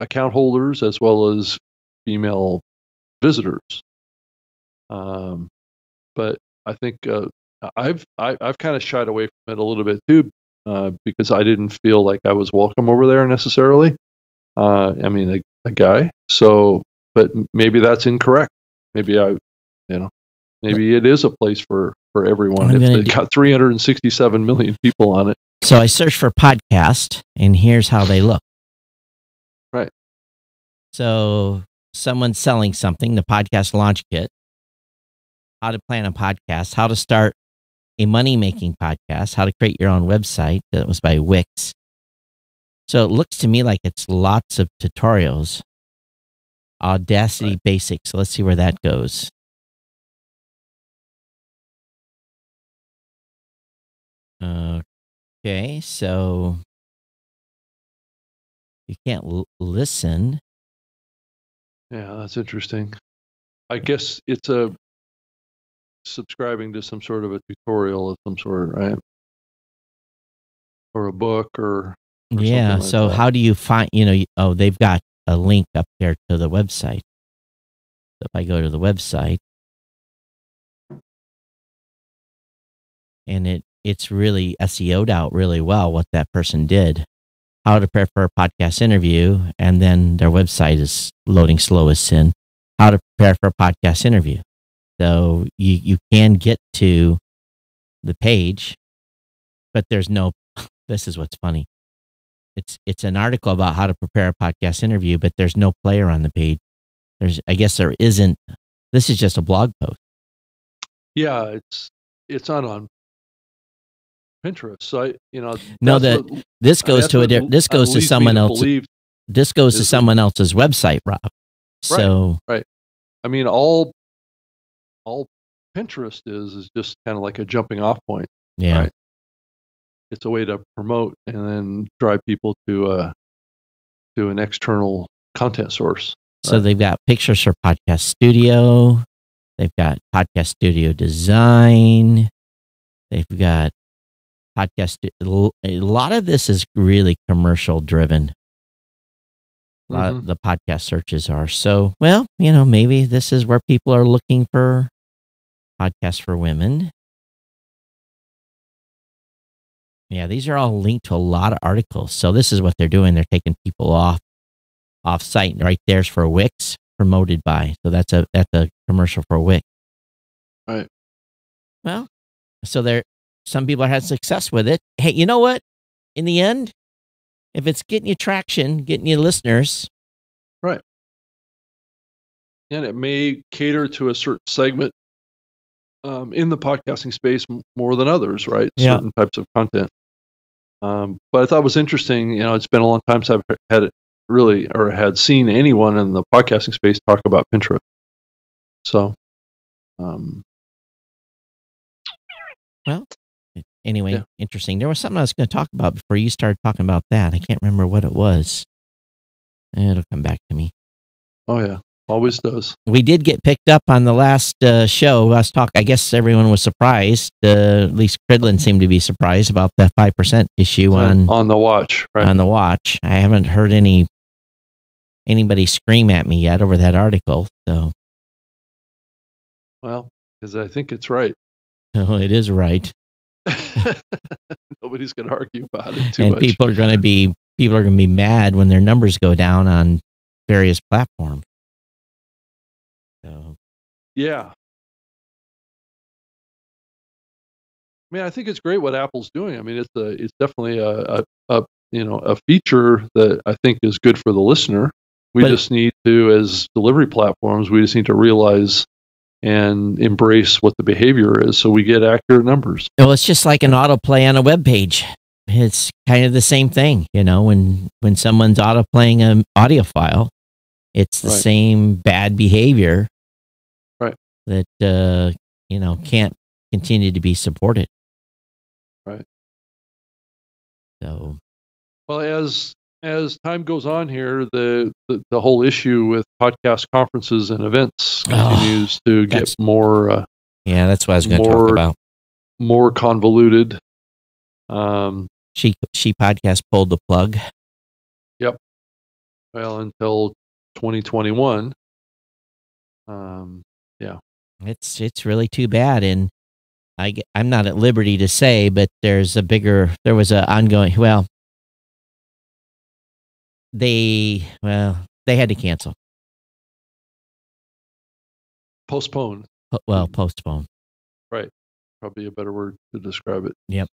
S2: account holders as well as female visitors. Um, but I think uh, I've I, I've kind of shied away from it a little bit too uh, because I didn't feel like I was welcome over there necessarily. Uh, I mean, a, a guy. So, but maybe that's incorrect. Maybe I, you know, maybe it is a place for for everyone. If
S1: gonna
S2: they
S1: do-
S2: got 367 million people on it,
S1: so I searched for podcast, and here's how they look.
S2: Right.
S1: So, someone's selling something, the podcast launch kit. how to plan a podcast, how to start a money making podcast, how to create your own website. That was by Wix. So it looks to me like it's lots of tutorials. Audacity
S2: Right.
S1: Basics. So let's see where that goes. Okay, so you can't l- listen.
S2: Yeah, that's interesting. I guess it's a subscribing to some sort of a tutorial of some sort, right? Or a book or or
S1: yeah.
S2: like
S1: So
S2: that.
S1: how do you find? You know, oh, they've got a link up there to the website. So if I go to the website, and it it's really SEO'd out really well what that person did. How to prepare for a podcast interview, and then their website is loading slow as sin. How to prepare for a podcast interview. So you you can get to the page, but there's no. This is what's funny. It's it's an article about how to prepare a podcast interview, but there's no player on the page. There's I guess there isn't. This is just a blog post.
S2: yeah, it's it's not on Pinterest. So I, you know,
S1: No, that
S2: what-
S1: This goes to a
S2: what
S1: di- this goes to someone else. This goes to someone else's website, Rob. So right.
S2: I mean, all all Pinterest is is just kind of like a jumping off point.
S1: yeah,
S2: Right. It's a way to promote and then drive people to uh to an external content source.
S1: so
S2: Right.
S1: they've got pictures for podcast studio. They've got podcast studio design. They've got podcast. A lot of this is really commercial driven. A lot
S2: Mhm.
S1: of the podcast searches are so well. You know, maybe this is where people are looking for podcasts for women. Yeah, these are all linked to a lot of articles. So this is what they're doing. They're taking people off off site. Right there's for Wix promoted by. So that's a that's a commercial for Wix.
S2: Right.
S1: Well, so there some people had success with it. Hey, you know what? In the end, if it's getting you traction, getting you listeners, right?
S2: and it may cater to a certain segment um, in the podcasting space more than others, right?
S1: Yeah.
S2: Certain types of content. Um, but I thought it was interesting. You know, it's been a long time since I've had it really or had seen anyone in the podcasting space talk about Pinterest. So, um,
S1: anyway,
S2: Yeah.
S1: interesting. There was something I was going to talk about before you started talking about that. I can't remember what it was. It'll come back to me.
S2: oh yeah, always does.
S1: We did get picked up on the last uh, show. Last talk. I guess everyone was surprised. Uh, at least Cridland seemed to be surprised about the five percent issue on
S2: on the watch, right?
S1: on the watch. I haven't heard any anybody scream at me yet over that article. So
S2: well, because I think it's right.
S1: oh, it is right,
S2: Nobody's going to argue about it too
S1: and
S2: much.
S1: people are going to be people are going to be mad when their numbers go down on various platforms. So
S2: Yeah. I mean, I think it's great what Apple's doing. I mean, it's a, it's definitely a, a, a you know, a feature that I think is good for the listener. We
S1: But-
S2: just need to, as delivery platforms, we just need to realize and embrace what the behavior is, so we get accurate numbers.
S1: Well, it's just like an autoplay on a web page. It's kind of the same thing, you know. When when someone's autoplaying an audio file, it's the
S2: Right.
S1: same bad behavior,
S2: Right.
S1: That uh, you know can't continue to be supported.
S2: Right.
S1: So
S2: Well, as as time goes on here, the the, the whole issue with podcast conferences and events
S1: Oh,
S2: continues to get more. Uh,
S1: yeah, that's what I was going to talk about.
S2: more convoluted. Um,
S1: She she podcast pulled the plug. Yep.
S2: Well, until 2021. Um, yeah.
S1: It's it's really too bad, and I I'm not at liberty to say, but there's a bigger there was a ongoing well. They well they had to cancel.
S2: postpone
S1: Po- Well, postpone.
S2: Right probably a better word to describe it.
S1: Yep.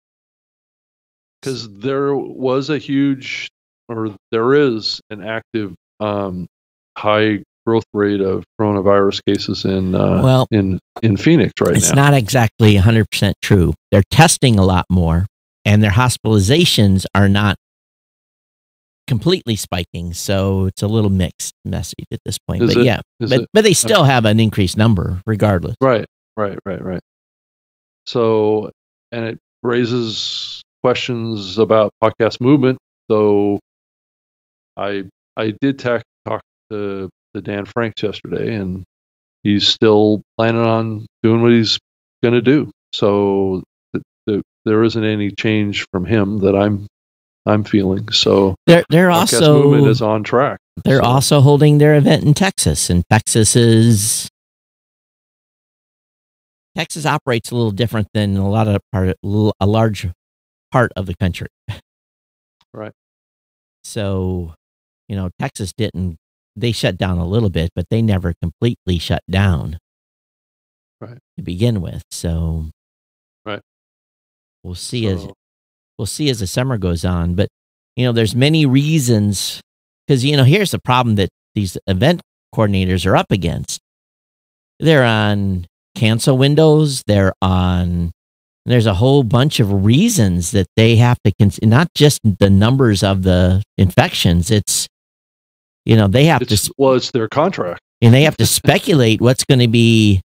S2: Because there was a huge, or there is an active, um, high growth rate of coronavirus cases in uh,
S1: Well,
S2: in in Phoenix right
S1: it's
S2: now.
S1: It's not exactly 100% true. They're testing a lot more, and their hospitalizations are not completely spiking. So it's a little mixed message at this point.
S2: Is
S1: but
S2: it?
S1: yeah, but,
S2: it-
S1: but they still have an increased number regardless.
S2: Right, right, right, right. So, and it raises questions about podcast movement. So, I I did ta- talk to, to Dan Franks yesterday, and he's still planning on doing what he's going to do. So, th- th- there isn't any change from him that I'm I'm feeling. So,
S1: They're they're also
S2: movement is on track.
S1: They're
S2: So-
S1: also holding their event in Texas, and Texas is Texas operates a little different than a lot of part, a large part of the country.
S2: Right.
S1: So, you know, Texas didn't. They shut down a little bit, but they never completely shut down.
S2: Right.
S1: To begin with, so.
S2: Right.
S1: We'll see as
S2: So-
S1: we'll see as the summer goes on. But you know, there's many reasons because you know here's the problem that these event coordinators are up against. They're on cancel windows. They're on. There's a whole bunch of reasons that they have to cons- not just the numbers of the infections. It's you know they have to
S2: it's, well, it's their contract.
S1: and they have to speculate what's going to be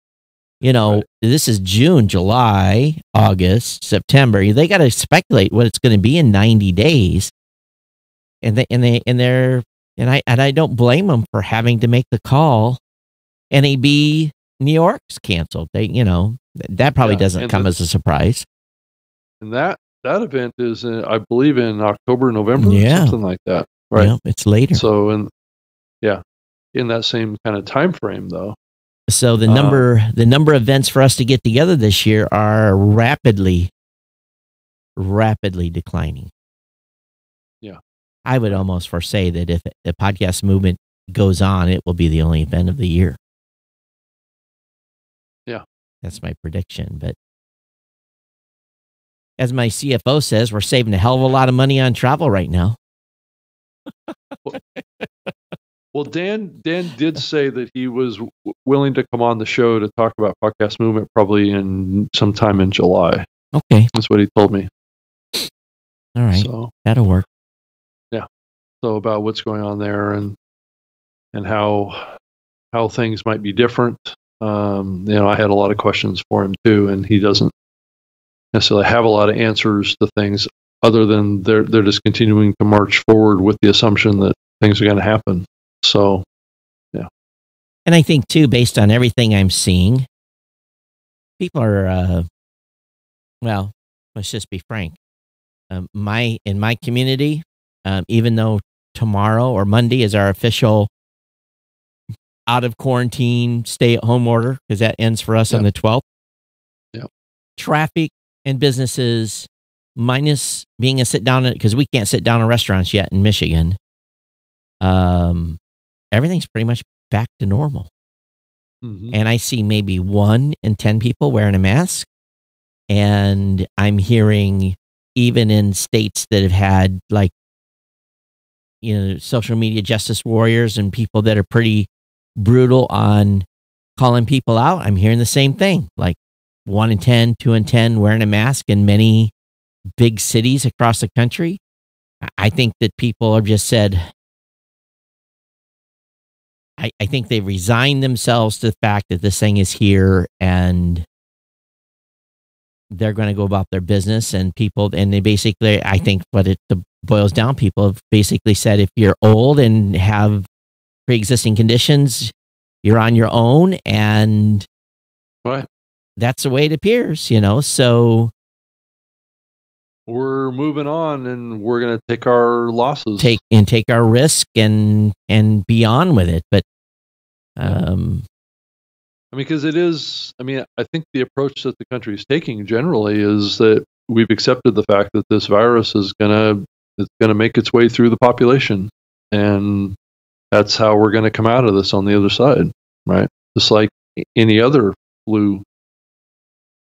S1: you know
S2: Right.
S1: this is june july august september they got to speculate what it's going to be in 90 days and they and they and they're and i and i don't blame them for having to make the call nab new york's canceled they you know that probably
S2: Yeah,
S1: doesn't
S2: and
S1: come
S2: the-
S1: as a surprise
S2: And that that event is, in, I believe, in October, November,
S1: Yeah.
S2: something like that. Right.
S1: Yeah, it's later so,
S2: and yeah, in that same kind of time frame, though.
S1: The
S2: uh,
S1: number the number of events for us to get together this year are rapidly rapidly declining
S2: Yeah.
S1: I would almost foresay that if the podcast movement goes on, it will be the only event of the year.
S2: Yeah.
S1: That's my prediction. But as my CFO says, we're saving a hell of a lot of money on travel right now.
S2: Well, Dan Dan did say that he was w- willing to come on the show to talk about podcast movement, probably in sometime in July.
S1: Okay.
S2: That's what he told me.
S1: All right.
S2: So,
S1: That'll work.
S2: Yeah, so about what's going on there and and how how things might be different. Um, you know, I had a lot of questions for him too, and he doesn't necessarily have a lot of answers to things other than they're they're just continuing to march forward with the assumption that things are going to happen. So yeah.
S1: And I think too, based on everything I'm seeing, people are, uh, well, let's just be frank. Um, my in my community, um, even though tomorrow or Monday is our official out of quarantine, stay at home order because that ends for us on the twelfth.
S2: Yep.
S1: Traffic and businesses, minus being a sit down because we can't sit down in restaurants yet in Michigan. Um, everything's pretty much back to normal
S2: mhm.
S1: and I see maybe one in 10 people wearing a mask. And I'm hearing even in states that have had like, you know, social media justice warriors and people that are pretty brutal on calling people out, I'm hearing the same thing. Like one in 10, two in 10 wearing a mask in many big cities across the country. I think that people have just said, I, I think they've resigned themselves to the fact that this thing is here and they're going to go about their business and people and they basically i think what it boils down people have basically said if you're old and have pre-existing conditions you're on your own and
S2: right.
S1: that's the way it appears you know so
S2: We're moving on, and we're going to take our losses.
S1: take and take our risk and and be on with it but um
S2: I mean, because it is. I mean, I think the approach that the country is taking generally is that we've accepted the fact that this virus is gonna it's gonna make its way through the population, and that's how we're going to come out of this on the other side, right? Just like any other flu.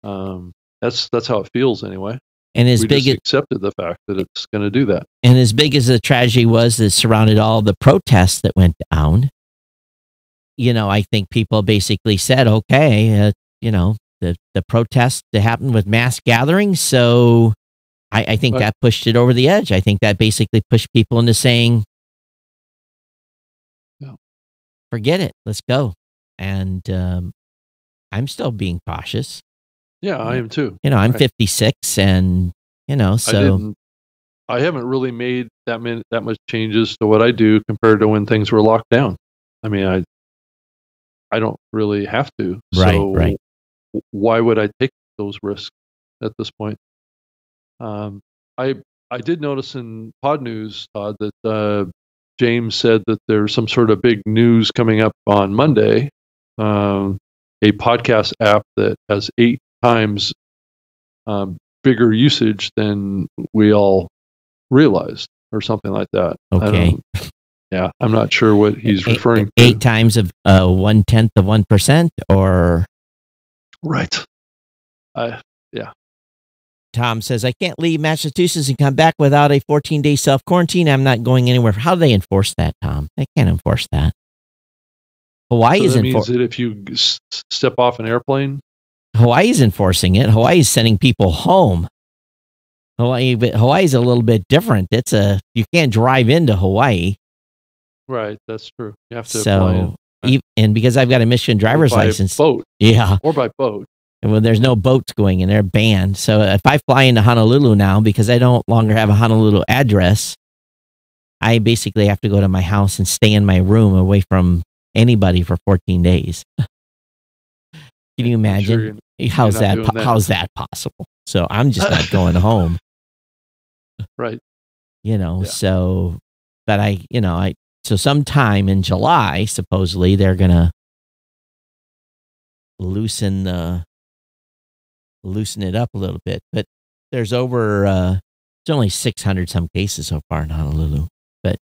S2: Um, that's that's how it feels anyway.
S1: and as
S2: we
S1: big
S2: just
S1: as,
S2: accepted the fact that it's going to do that.
S1: and as big as the tragedy was that surrounded all the protests that went down you know, I think people basically said, okay, uh, you know, the the protest that happened with mass gatherings, so I, I think
S2: Right.
S1: that pushed it over the edge. I think that basically pushed people into saying,
S2: Yeah.
S1: forget it, let's go. And um, I'm still being cautious.
S2: Yeah, I am too.
S1: You know, I'm
S2: Right.
S1: 56, and you know, so
S2: didn't. I haven't really made that many, that much changes to what I do compared to when things were locked down. I mean, I I don't really have to.
S1: Right,
S2: so
S1: right.
S2: Why would I take those risks at this point? Um, I I did notice in Pod News, Todd, that uh, James said that there's some sort of big news coming up on Monday. Um, a podcast app that has eight times um, bigger usage than we all realized, or something like that. I
S1: Okay.
S2: Yeah, I'm not sure what he's
S1: eight,
S2: referring to.
S1: eight times of uh, one tenth of one percent, or
S2: Right. I yeah.
S1: Tom says, I can't leave Massachusetts and come back without a 14 day self quarantine. I'm not going anywhere. How do they enforce that, Tom? They can't enforce that. Hawaii
S2: so
S1: is
S2: means that if you s- step off an airplane,
S1: Hawaii's enforcing it. Hawaii is sending people home. Hawaii, but Hawaii's a little bit different. It's a you can't drive into Hawaii.
S2: Right? That's true. You have to
S1: So, e- and because I've got a Michigan driver's
S2: by
S1: license,
S2: boat
S1: yeah,
S2: or by boat.
S1: And when there's no boats going in, they're banned. So if I fly into Honolulu now because I don't longer have a Honolulu address, I basically have to go to my house and stay in my room away from anybody for 14 days. Can you
S2: I'm sure
S1: imagine?
S2: you're-
S1: how's that, po-
S2: that.
S1: how's that possible? So I'm just not going home,
S2: right.
S1: you know.
S2: Yeah.
S1: So but I, you know, I so sometime in July supposedly they're going to loosen the loosen it up a little bit. But there's over uh it's only 600 some cases so far in Honolulu. But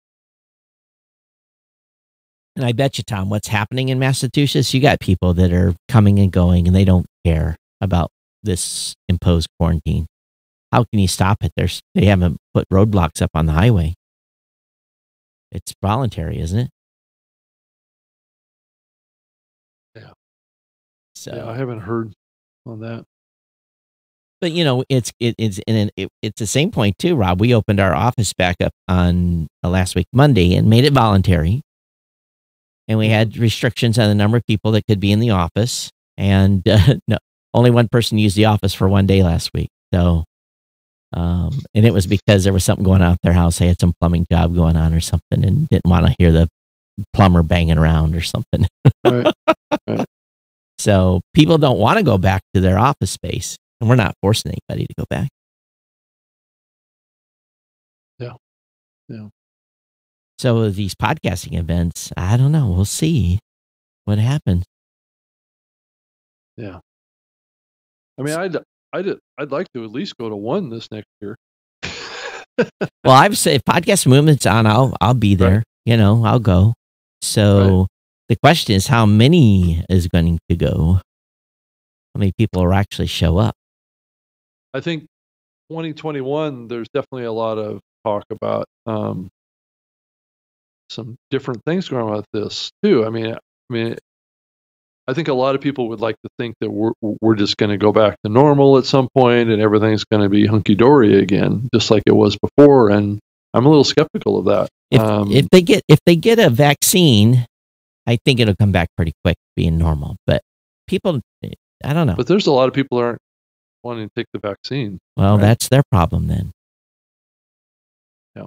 S1: and I bet you, Tom, what's happening in Massachusetts? You got people that are coming and going, and they don't care about this imposed quarantine. How can you stop it? There's they haven't put roadblocks up on the highway. It's voluntary, isn't it?
S2: Yeah.
S1: So
S2: Yeah, I haven't heard on that.
S1: But you know, it's it, it's and it, it's the same point too, Rob. We opened our office back up on uh, last week Monday and made it voluntary, and we had restrictions on the number of people that could be in the office, and uh, no, only one person used the office for one day last week. So, um, and it was because there was something going on at their house. They had some plumbing job going on or something, and didn't want to hear the plumber banging around or something.
S2: Right.
S1: So people don't want to go back to their office space, and we're not forcing anybody to go back.
S2: Yeah. Yeah.
S1: So these podcasting events, I don't know. We'll see what happens.
S2: Yeah. I mean, I'd I'd I'd like to at least go to one this next year.
S1: Well, I've said if podcast movement's on, I'll I'll be there.
S2: Right.
S1: You know, I'll go. So the question is, how many is going to go? How many people will actually show up?
S2: I think 2021, there's definitely a lot of talk about um, some different things going on with this too. I mean, I mean, I think a lot of people would like to think that we're we're just going to go back to normal at some point and everything's going to be hunky dory again, just like it was before. And I'm a little skeptical of that.
S1: If
S2: Um,
S1: if they get if they get a vaccine, I think it'll come back pretty quick, being normal. But people, I don't know.
S2: But there's a lot of people that aren't wanting to take the vaccine.
S1: Well,
S2: Right.
S1: that's their problem then.
S2: Yeah.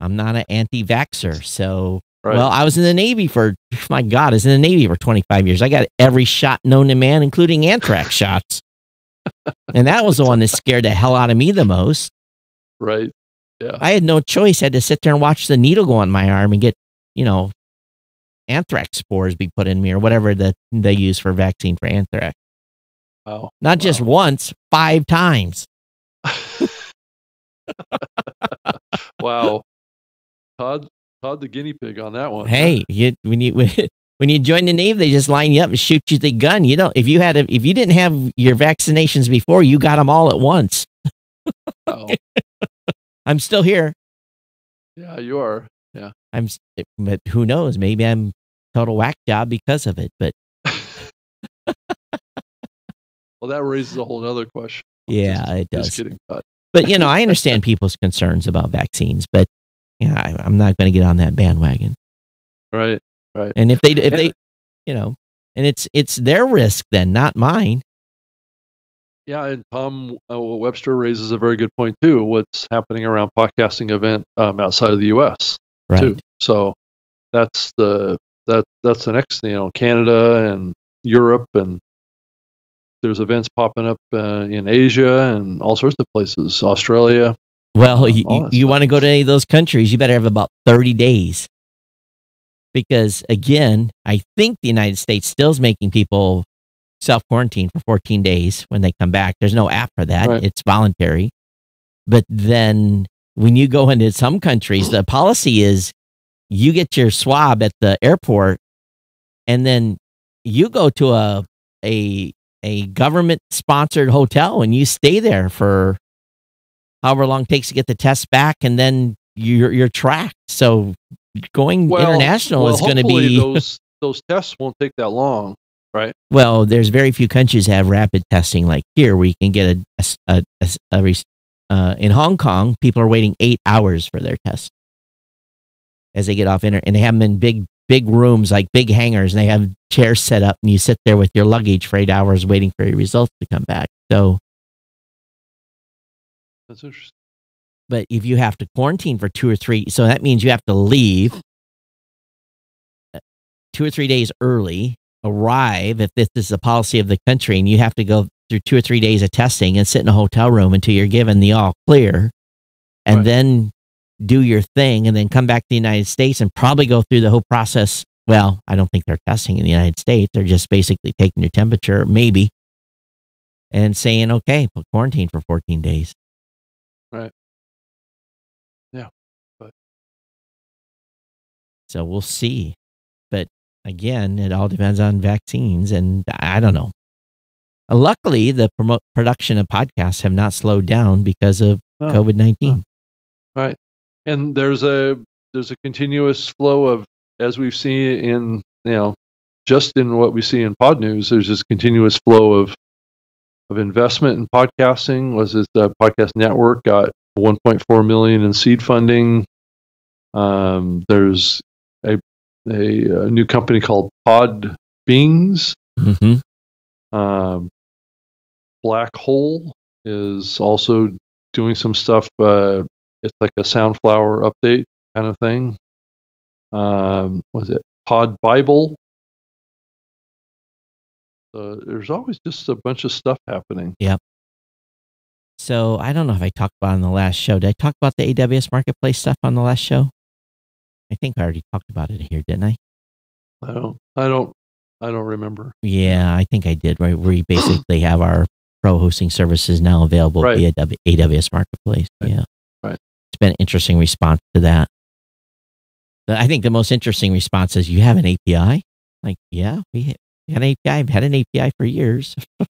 S1: I'm not an anti-vaxxer, so
S2: Right.
S1: well, I was in the Navy for my God, I was in the Navy for 25 years. I got every shot known to man, including anthrax shots, and that was the one that scared the hell out of me the most.
S2: right. Yeah.
S1: I had no choice; I had to sit there and watch the needle go on my arm and get, you know, anthrax spores be put in me or whatever that they use for vaccine for anthrax.
S2: Wow.
S1: Not just once, five times.
S2: wow. Todd, Todd the guinea pig on that one.
S1: Hey, you, when you when you join the Navy, they just line you up and shoot you the gun. You don't if you had a, if you didn't have your vaccinations before, you got them all at once.
S2: Wow.
S1: I'm still here.
S2: Yeah, you are.
S1: Yeah, I'm, but who knows? Maybe I'm total whack job because of it. But
S2: well, that raises a whole other question.
S1: yeah,
S2: Just-
S1: it does.
S2: Kidding. But
S1: But you know, I understand people's concerns about vaccines, but yeah, I, I'm not going to get on that bandwagon.
S2: right. Right.
S1: And if they, if they, you know, and it's it's their risk then, not mine.
S2: Yeah, and Tom uh, Webster raises a very good point too. What's happening around podcasting event um, outside of the U.S.
S1: Right.
S2: too? So that's the that that's the next you know Canada and Europe and there's events popping up uh, in Asia and all sorts of places, Australia.
S1: Well, you, you,
S2: that
S1: you
S2: stuff.
S1: want to go to any of those countries, you better have about 30 days. Because again, I think the United States still is making people self quarantine for 14 days when they come back. There's no app for that,
S2: Right.
S1: it's voluntary. But then when you go into some countries, the policy is you get your swab at the airport and then you go to a, a, a government sponsored hotel and you stay there for however long it takes to get the test back, and then you're you're tracked. So going international
S2: well,
S1: is going to be
S2: those those tests won't take that long. Right?
S1: Well. There's very few countries that have rapid testing like here, where you can get a res- uh, in Hong Kong, people are waiting eight hours for their test as they get off inter, and they have them in big big rooms like big hangars, and they have chairs set up, and you sit there with your luggage for eight hours waiting for your results to come back. So
S2: That's interesting.
S1: but if you have to quarantine for two or three, so that means you have to leave uh, two or three days early, arrive if this is the policy of the country, and you have to go through two or three days of testing and sit in a hotel room until you're given the all clear, and
S2: Right.
S1: then do your thing, and then come back to the United States and probably go through the whole process. Well, I don't think they're testing in the United States; they're just basically taking your temperature, maybe, and saying, "Okay, put quarantine for 14 days." So we'll see. But again, it all depends on vaccines, and I don't know. Uh, Luckily, the promo- production of podcasts have not slowed down because of
S2: Oh,
S1: COVID nineteen.
S2: Right, and there's a there's a continuous flow of as we've seen in you know just in what we see in pod news there's this continuous flow of of investment in podcasting was it the podcast network got 1.4 million in seed funding um, there's a, a new company called pod beings
S1: Mm-hmm.
S2: um, Black Hole is also doing some stuff. Uh, it's like a Soundflower update kind of thing. Um, was it Pod Bible? Uh, there's always just a bunch of stuff happening. Yep.
S1: So I don't know if I talked about it on the last show. Did I talk about the AWS Marketplace stuff on the last show? I think I already talked about it here, didn't I?
S2: I don't. I don't. I don't remember.
S1: Yeah, I think I did. Right, we basically have our pro hosting services now available
S2: Right.
S1: via W- AWS Marketplace.
S2: Right.
S1: Yeah,
S2: Right.
S1: It's been an interesting response to that. I think the most interesting response is, "You have an API?" Like, yeah, we had an API. I've had an API for years.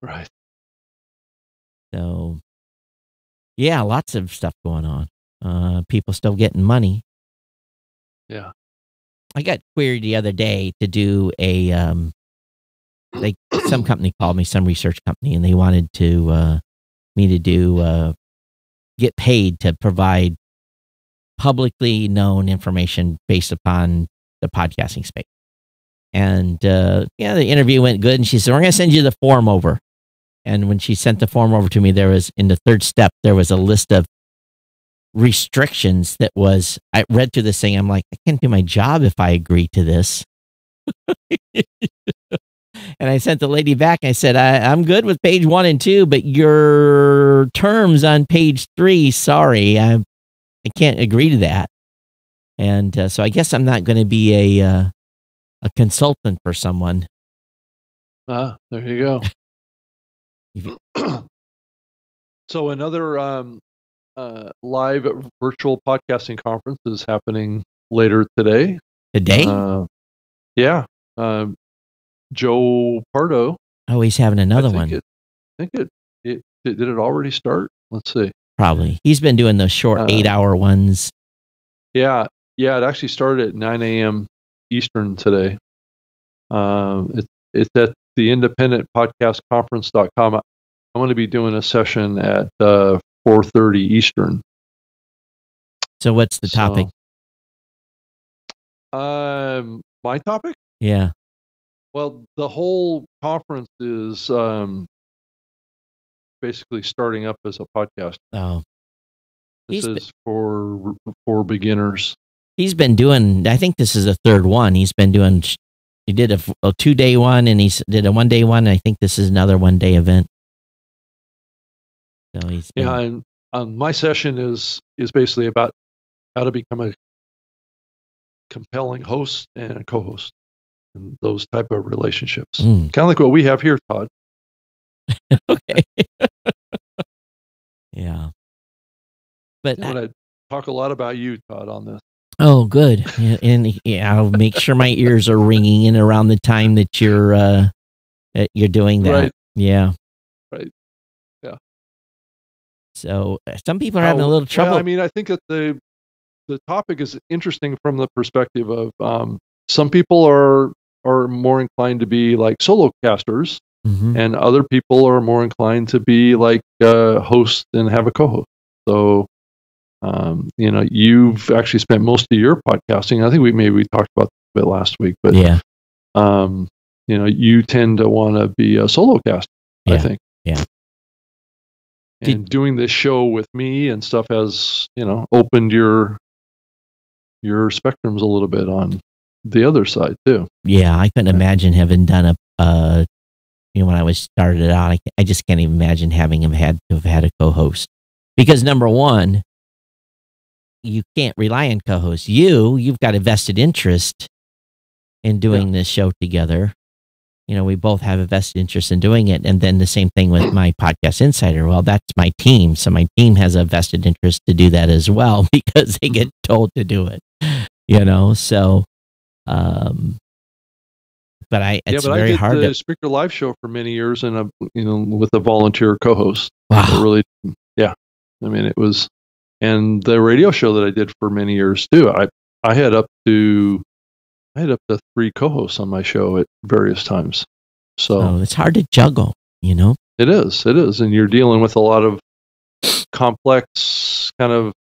S2: Right.
S1: So, yeah, lots of stuff going on. Uh, people still getting money.
S2: Yeah.
S1: I got queried the other day to do a um, like some company called me, some research company, and they wanted to uh, me to do uh, get paid to provide publicly known information based upon the podcasting space. And uh, yeah, the interview went good, and she said, "We're going to send you the form over." And when she sent the form over to me, there was in the third step there was a list of restrictions that was I read through this thing. I'm like, I can't do my job if I agree to this. and I sent the lady back. I said, I, I'm good with page one and two, but your terms on page three, sorry, I I can't agree to that. And uh, so I guess I'm not going to be a uh, a consultant for someone.
S2: Ah, there you go. So another um, uh, live virtual podcasting conference is happening later today.
S1: Today,
S2: Uh, yeah. Um, Joe Pardo.
S1: oh, he's having another
S2: I
S1: one.
S2: It, I think it, it, it did it already start. Let's see.
S1: Probably. He's been doing those short
S2: Uh,
S1: eight hour ones.
S2: Yeah, yeah, it actually started at 9 a.m. Eastern today. Um, it, it's at the independent podcast conference.com. I'm going to be doing a session at uh, 4.30 Eastern.
S1: So what's the topic?
S2: So, um, my topic?
S1: Yeah.
S2: Well, the whole conference is um, basically starting up as a podcast.
S1: Oh,
S2: This
S1: He's been-
S2: is for for beginners.
S1: he's been doing. I think this is the third one. He's been doing. He did a, a two day one, and he did a one day one. I think this is another one day event. So he's been,
S2: Yeah, and um, my session is is basically about how to become a compelling host and a co-host, and those type of relationships.
S1: Mm,
S2: Kind of like what we have here, Todd.
S1: okay. yeah. But
S2: I'm going to talk a lot about you, Todd, on this.
S1: Oh, good. Yeah, and yeah, I'll make sure my ears are ringing in around the time that you're uh that you're doing that.
S2: Right.
S1: Yeah.
S2: Yeah.
S1: So uh, some people are having a little trouble.
S2: Well, I mean, I think that the the topic is interesting from the perspective of um, some people are are more inclined to be like solo casters,
S1: Mhm.
S2: and other people are more inclined to be like uh, host and have a co-host. So, um, you know, you've actually spent most of your podcasting. I think we maybe we talked about it last week, but
S1: yeah.
S2: um, you know, you tend to want to be a solo cast. I think.
S1: yeah.
S2: And
S1: Did-
S2: doing this show with me and stuff has, you know, opened your your spectrums a little bit on the other side too.
S1: Yeah, I couldn't imagine having done a uh you know when I was started out, I, I just can't even imagine having him had to have had a co-host. Because number 1, you can't rely on co-hosts. You, you've got a vested interest in doing this show together. You know, we both have a vested interest in doing it. And then the same thing with my podcast insider. Well, that's my team. So my team has a vested interest to do that as well because they get told to do it. You know, so um but I it's
S2: yeah, but
S1: very
S2: I did
S1: hard
S2: the
S1: to
S2: Speaker Live show for many years, and a you know with a volunteer co-host.
S1: Wow.
S2: really, yeah. I mean, it was, and the radio show that I did for many years too. I I had up to, I had up to three co-hosts on my show at various times. So
S1: it's hard to juggle, you know?
S2: it is, it is, and you're dealing with a lot of complex kind of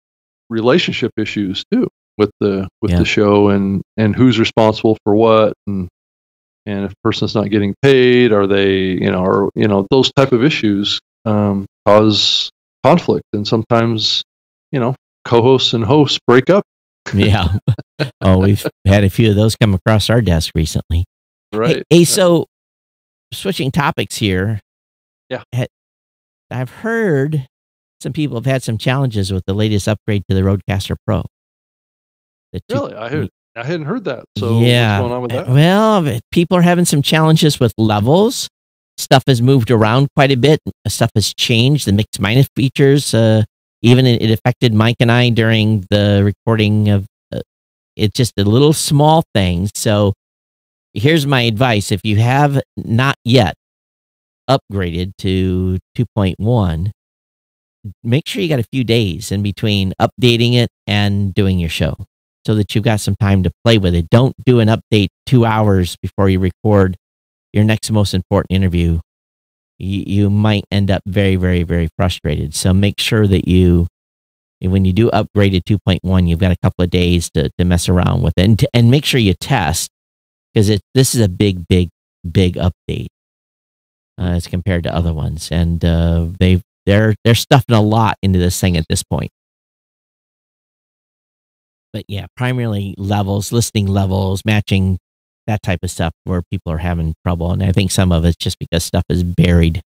S2: relationship issues too with the with
S1: Yeah.
S2: the show and and who's responsible for what and and if a person's not getting paid are they you know or you know those type of issues um, cause conflict and sometimes you know co-hosts and hosts break up
S1: Yeah. oh, we've had a few of those come across our desk recently.
S2: right
S1: Hey, hey, so switching topics here.
S2: Yeah.
S1: I've heard some people have had some challenges with the latest upgrade to the RODECaster Pro. The two-
S2: really i had i hadn't heard that so
S1: yeah.
S2: what's going on with
S1: uh,
S2: that
S1: Well, people are having some challenges with levels. Stuff has moved around quite a bit. Stuff has changed. The mix minus features, uh, even it, affected Mike and I during the recording of uh, it's just a little small thing. So here's my advice. If you have not yet upgraded to 2.1, make sure you got a few days in between updating it and doing your show so that you've got some time to play with it. Don't do an update two hours before you record your next most important interview. You, you might end up very, very, very frustrated. So make sure that you, when you do upgrade to 2.1, you've got a couple of days to, to mess around with it and, to, and make sure you test because this is a big, big, big update uh, as compared to other ones. And uh, they they're, they're stuffing a lot into this thing at this point but yeah, primarily levels, listing levels, matching that type of stuff where people are having trouble. And I think some of it's just because stuff is buried.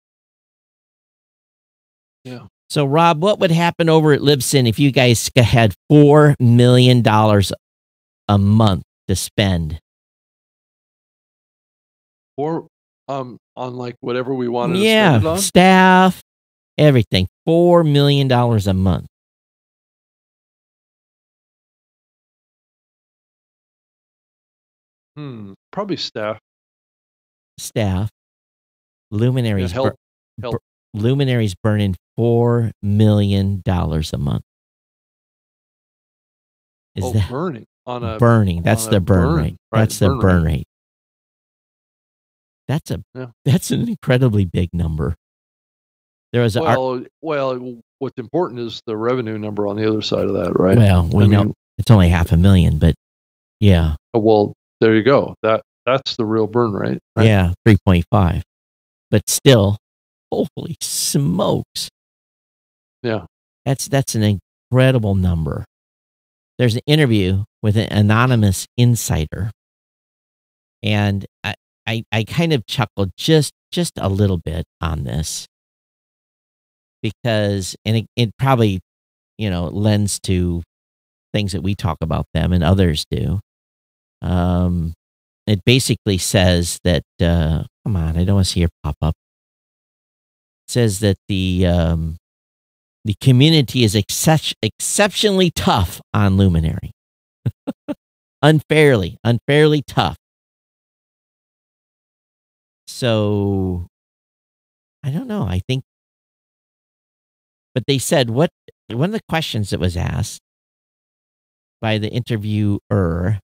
S2: Yeah.
S1: So, Rob, what would happen over at Libsyn if you guys had $4 million a month to spend?
S2: or um on like whatever we wanted to
S1: yeah,
S2: spend it on
S1: staff, everything. $4 million a month.
S2: Hmm, probably staff
S1: Staff, luminaries,
S2: Yeah, help-
S1: bur-
S2: help.
S1: bur- luminaries burning $4 million a month. Is
S2: oh
S1: that
S2: burning on a
S1: burning. That's the burn,
S2: burn,
S1: rate.
S2: right,
S1: That's the
S2: burn
S1: burn rate. That's a
S2: Yeah.
S1: that's an incredibly big number. There was a ar-
S2: well, well, what's important is the revenue number on the other side of that, right?
S1: well, we
S2: I
S1: know
S2: mean,
S1: it's only half a million, but yeah,
S2: well, there you go. That that's the real burn rate. Right?
S1: yeah, three point five. But still, holy smokes!
S2: Yeah.
S1: That's that's an incredible number. There's an interview with an anonymous insider, and I, I, I kind of chuckled just just a little bit on this because, and it, it probably, you know, lends to things that we talk about them and others do. Um, it basically says that uh, come on, I don't want to see your pop up. Says that the um, the community is excep- exceptionally tough on Luminary. unfairly, unfairly tough. So I don't know. I think, but they said what one of the questions that was asked by the interviewer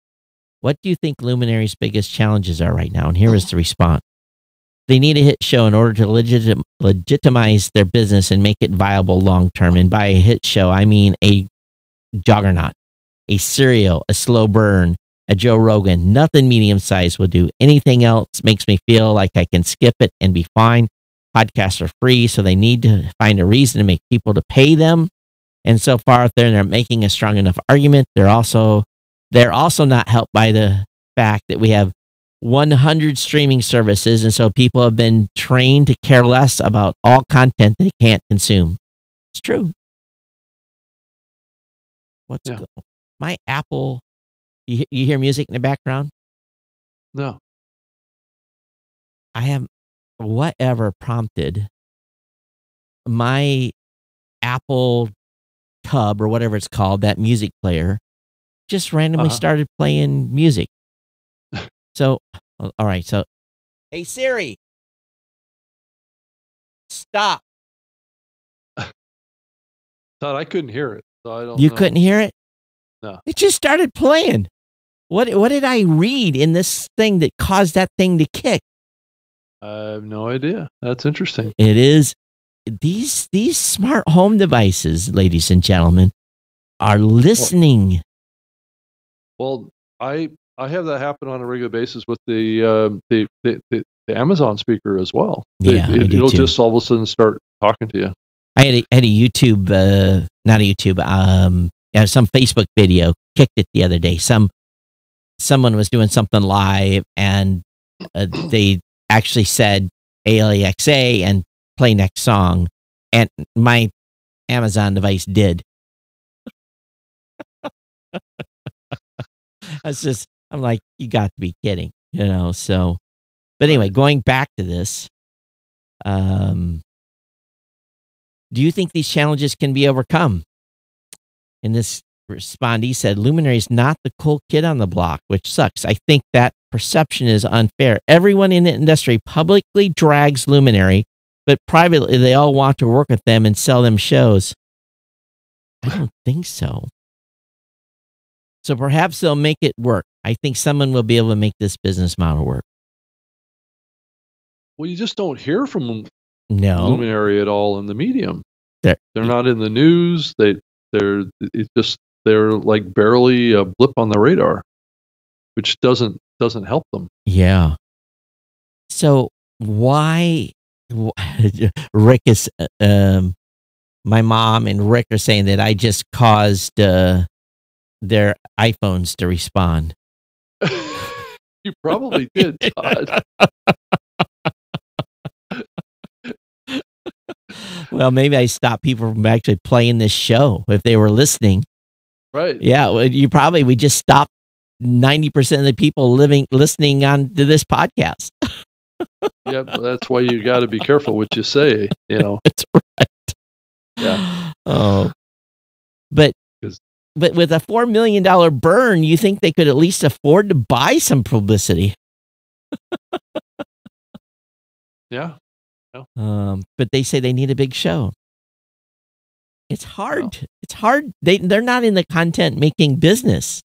S1: what do you think Luminary's biggest challenges are right now? And here is oh. the response. They need a hit show in order to legit- legitimize their business and make it viable long term. And by a hit show, I mean a juggernaut, a serial, a slow burn, a Joe Rogan. Nothing medium sized will do. Anything else makes me feel like I can skip it and be fine. Podcasts are free, so they need to find a reason to make people to pay them. And so far, if they're, they're making a strong enough argument, they're also they're also not helped by the fact that we have 100 streaming services, and so people have been trained to care less about all content they can't consume. It's true. What's
S2: Yeah.
S1: my Apple? You, you hear music in the background?
S2: No.
S1: I have whatever prompted my Apple Tub or whatever it's called, that music player, just randomly
S2: Uh-huh.
S1: started playing music. so, all right. So, hey Siri, stop.
S2: Todd, I couldn't hear it. So I don't
S1: You
S2: know.
S1: couldn't hear it?
S2: No.
S1: It just started playing. What what did I read in this thing that caused that thing to kick?
S2: I have no idea. That's interesting.
S1: It is these these smart home devices, ladies and gentlemen, are listening.
S2: Well, I I have that happen on a regular basis with the uh, the, the, the the Amazon speaker as well.
S1: Yeah,
S2: it, will just all of a sudden start talking to you.
S1: I had a, had a YouTube, uh, not a YouTube, um, yeah, some Facebook video kicked it the other day. Some someone was doing something live, and uh, they actually said ALEXA and play next song, and my Amazon device did. That's just, I'm like, you got to be kidding, you know. So, but anyway, going back to this, um, do you think these challenges can be overcome? In this respondee said, Luminary is not the cool kid on the block, which sucks. I think that perception is unfair. Everyone in the industry publicly drags Luminary, but privately they all want to work with them and sell them shows. I don't think so. So perhaps they'll make it work. I think someone will be able to make this business model work.
S2: Well, you just don't hear from
S1: No.
S2: Luminary at all in the medium.
S1: They're-
S2: They're not in the news. They they're it's just they're like barely a blip on the radar, which doesn't doesn't help them.
S1: Yeah. So why Rick is uh, um my mom and Rick are saying that I just caused uh their iPhones to respond.
S2: you probably did, Todd.
S1: Well, maybe I stopped people from actually playing this show if they were listening.
S2: Right.
S1: Yeah, well, you probably we just stopped 90% of the people living listening on to this podcast.
S2: Yeah, but that's why you got to be careful what you say. You know.
S1: That's right.
S2: Yeah.
S1: Oh. But but with a four million dollar burn, you think they could at least afford to buy some publicity.
S2: Yeah.
S1: Um, but they say they need a big show. It's hard. It's hard. They they're not in the content making business.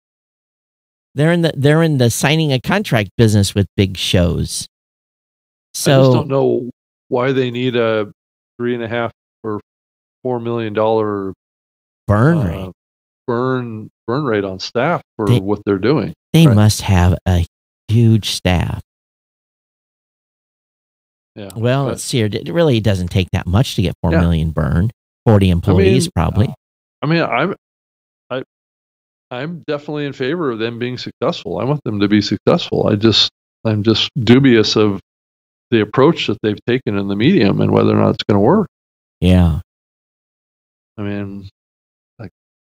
S1: They're in the they're in the signing a contract business with big shows. So
S2: I just don't know why they need a three and a half or four million dollar
S1: burn
S2: uh,
S1: rate.
S2: Burn burn rate on staff for
S1: They-
S2: what they're doing.
S1: They
S2: right.
S1: must have a huge staff.
S2: Yeah.
S1: Well,
S2: but-
S1: let's see here. It really doesn't take that much to get four
S2: Yeah.
S1: million burned. Forty employees,
S2: mean,
S1: probably.
S2: I mean, I'm I I'm definitely in favor of them being successful. I want them to be successful. I just I'm just dubious of the approach that they've taken in the medium and whether or not it's going to work.
S1: Yeah.
S2: I mean,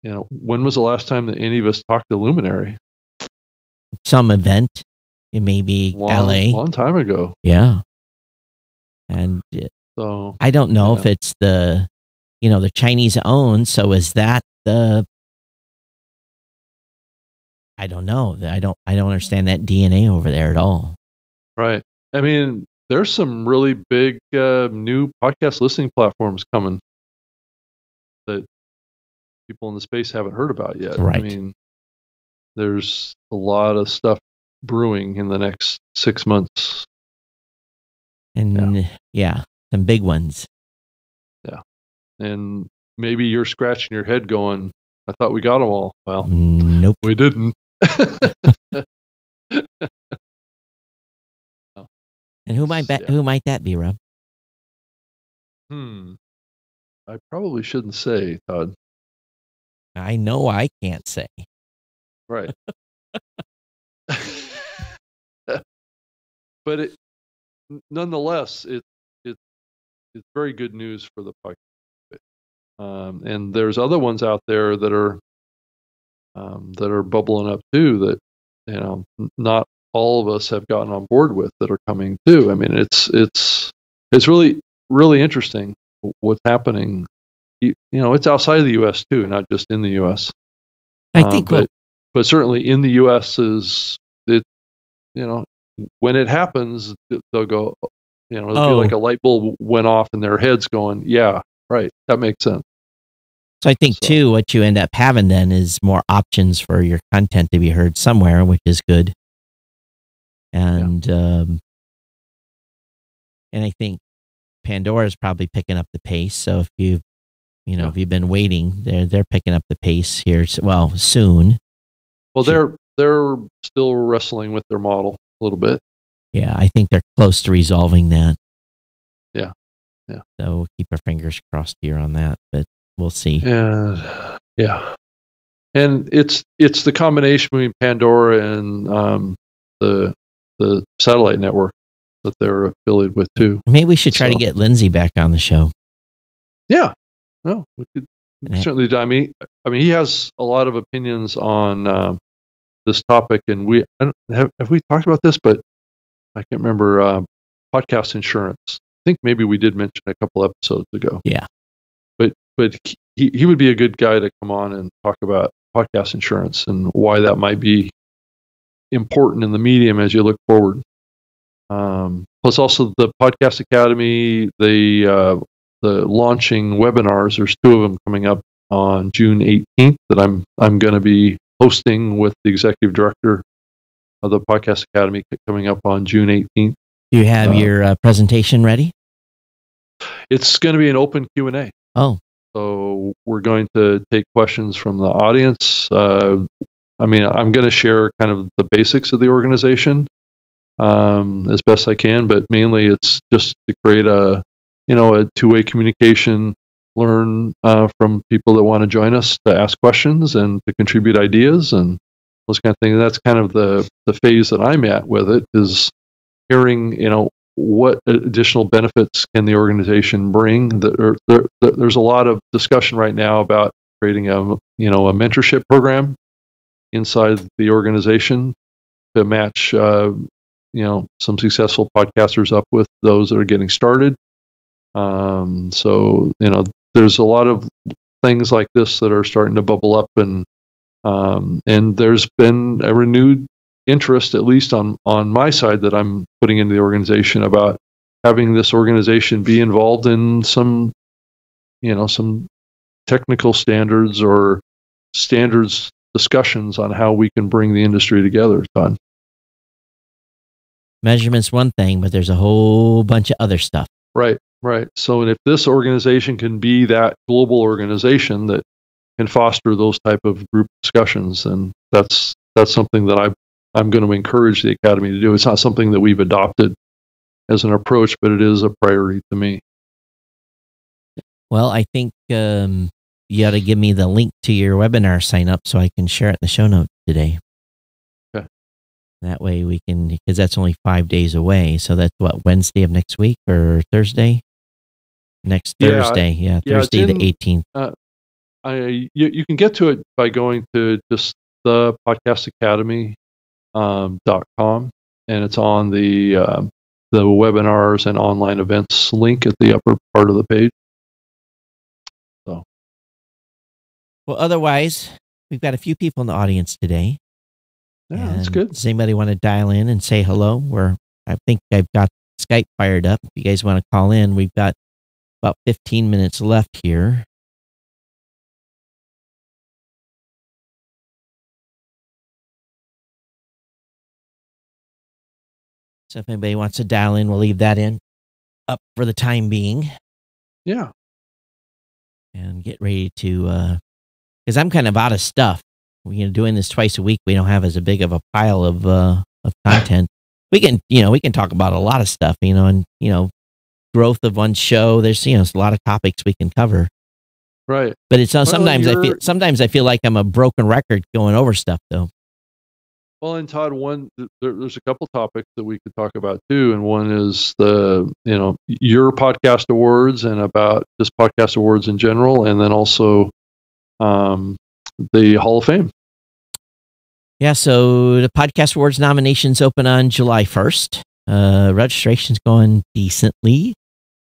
S2: you know, when was the last time that any of us talked to Luminary?
S1: Some event. It may be
S2: Long,
S1: LA.
S2: long time ago.
S1: Yeah. And uh,
S2: So
S1: I don't know if it's the, you know, the Chinese owned. So is that the? I don't know. I don't. I don't understand that DNA over there at all.
S2: right. I mean, there's some really big uh, new podcast listening platforms coming that people in the space haven't heard about yet.
S1: Right.
S2: I mean, there's a lot of stuff brewing in the next six months.
S1: And yeah, some big ones. Yeah.
S2: And maybe you're scratching your head going, I thought we got them all. Well,
S1: Nope.
S2: we didn't.
S1: And who might that?
S2: Yeah.
S1: Who might that be, Rob?
S2: hmm. I probably shouldn't say, Todd.
S1: I know I can't say.
S2: Right. but it, nonetheless, it it it's very good news for the podcast. Um, and there's other ones out there that are um, that are bubbling up too. That you know, not all of us have gotten on board with that are coming too. I mean, it's it's it's really really interesting what's happening. You, you know, it's outside of the U.S. too, not just in the U.S.
S1: I
S2: Uh,
S1: think.
S2: but but certainly in the U.S. is it, you know, when it happens, they'll go, you know, it'll
S1: Oh.
S2: be like a light bulb went off in their heads, going, "Yeah, right, that makes sense."
S1: so I think
S2: so-
S1: too, what you end up having then is more options for your content to be heard somewhere, which is good. And um, and I think Pandora is probably picking up the pace. So if you, you know,
S2: Yeah.
S1: if you've been waiting, they're they're picking up the pace here. Well, soon.
S2: Well, they're they're still wrestling with their model a little bit.
S1: Yeah, I think they're close to resolving that.
S2: Yeah. Yeah.
S1: So we'll keep our fingers crossed here on that, but we'll see.
S2: And yeah, and it's it's the combination between Pandora and um, the the satellite network that they're affiliated with too.
S1: Maybe we should try to get Lindsay back on the show.
S2: Yeah, no, we could
S1: Yeah.
S2: certainly do. I mean, I mean, he has a lot of opinions on um, this topic, and we I don't, have have we talked about this, but I can't remember. Uh, podcast insurance. I think maybe we did mention a couple episodes ago.
S1: Yeah.
S2: but but he he would be a good guy to come on and talk about podcast insurance and why that might be important in the medium as you look forward. Um, plus, also the podcast academy, the uh, the launching webinars. There's two of them coming up on June 18th that I'm I'm going to be hosting with the executive director of the podcast academy coming up on June 18th.
S1: Do you have
S2: Uh,
S1: your uh, presentation ready?
S2: It's going to be an open Q and A.
S1: Oh,
S2: So we're going to take questions from the audience. Uh, I mean, I'm going to share kind of the basics of the organization um, as best I can, but mainly it's just to create a, you know, a two-way communication, learn uh, from people that want to join us to ask questions and to contribute ideas and those kind of things. That's kind of the the phase that I'm at with it is hearing, you know, what additional benefits can the organization bring? There, there, there's a lot of discussion right now about creating a you know a mentorship program inside the organization to match uh, you know some successful podcasters up with those that are getting started. Um, so you know there's a lot of things like this that are starting to bubble up and um, and there's been a renewed interest, at least on on my side, that I'm putting into the organization about having this organization be involved in some, you know, some technical standards or standards discussions on how we can bring the industry together, Todd.
S1: Measurement's one thing, but there's a whole bunch of other stuff.
S2: Right, right. So, and if this organization can be that global organization that can foster those type of group discussions, then that's that's something that I I'm going to encourage the academy to do. It's not something that we've adopted as an approach, but it is a priority to me.
S1: Well, I think um, you ought to give me the link to your webinar sign up so I can share it in the show notes today.
S2: Okay.
S1: That way we can, because that's only five days away. So that's what, Wednesday of next week or Thursday? Next
S2: Yeah,
S1: Thursday. Yeah,
S2: yeah,
S1: Thursday the 18th.
S2: I you, you can get to it by going to just the podcast academy um, dot com and it's on the um, the webinars and online events link at the upper part of the page.
S1: So, well, otherwise, we've got a few people in the audience today.
S2: Yeah, that's good.
S1: Does anybody want to dial in and say hello? We're, I think I've got Skype fired up. If you guys want to call in, we've got about 15 minutes left here. So if anybody wants to dial in, we'll leave that in up for the time being
S2: Yeah.
S1: and get ready to because I'm kind of out of stuff. You know, doing this twice a week, we don't have as a big of a pile of uh, of content. We can, you know, we can talk about a lot of stuff, you know, and you know, growth of one show. There's, you know, a lot of topics we can cover.
S2: Right.
S1: But it's uh, sometimes I feel sometimes I feel like I'm a broken record going over stuff though.
S2: Well, and Todd, one there, there's a couple topics that we could talk about too, and one is the you know your podcast awards and about just podcast awards in general, and then also um, the Hall of Fame.
S1: Yeah, so the podcast awards nominations open on July 1st. Uh, registration's going decently.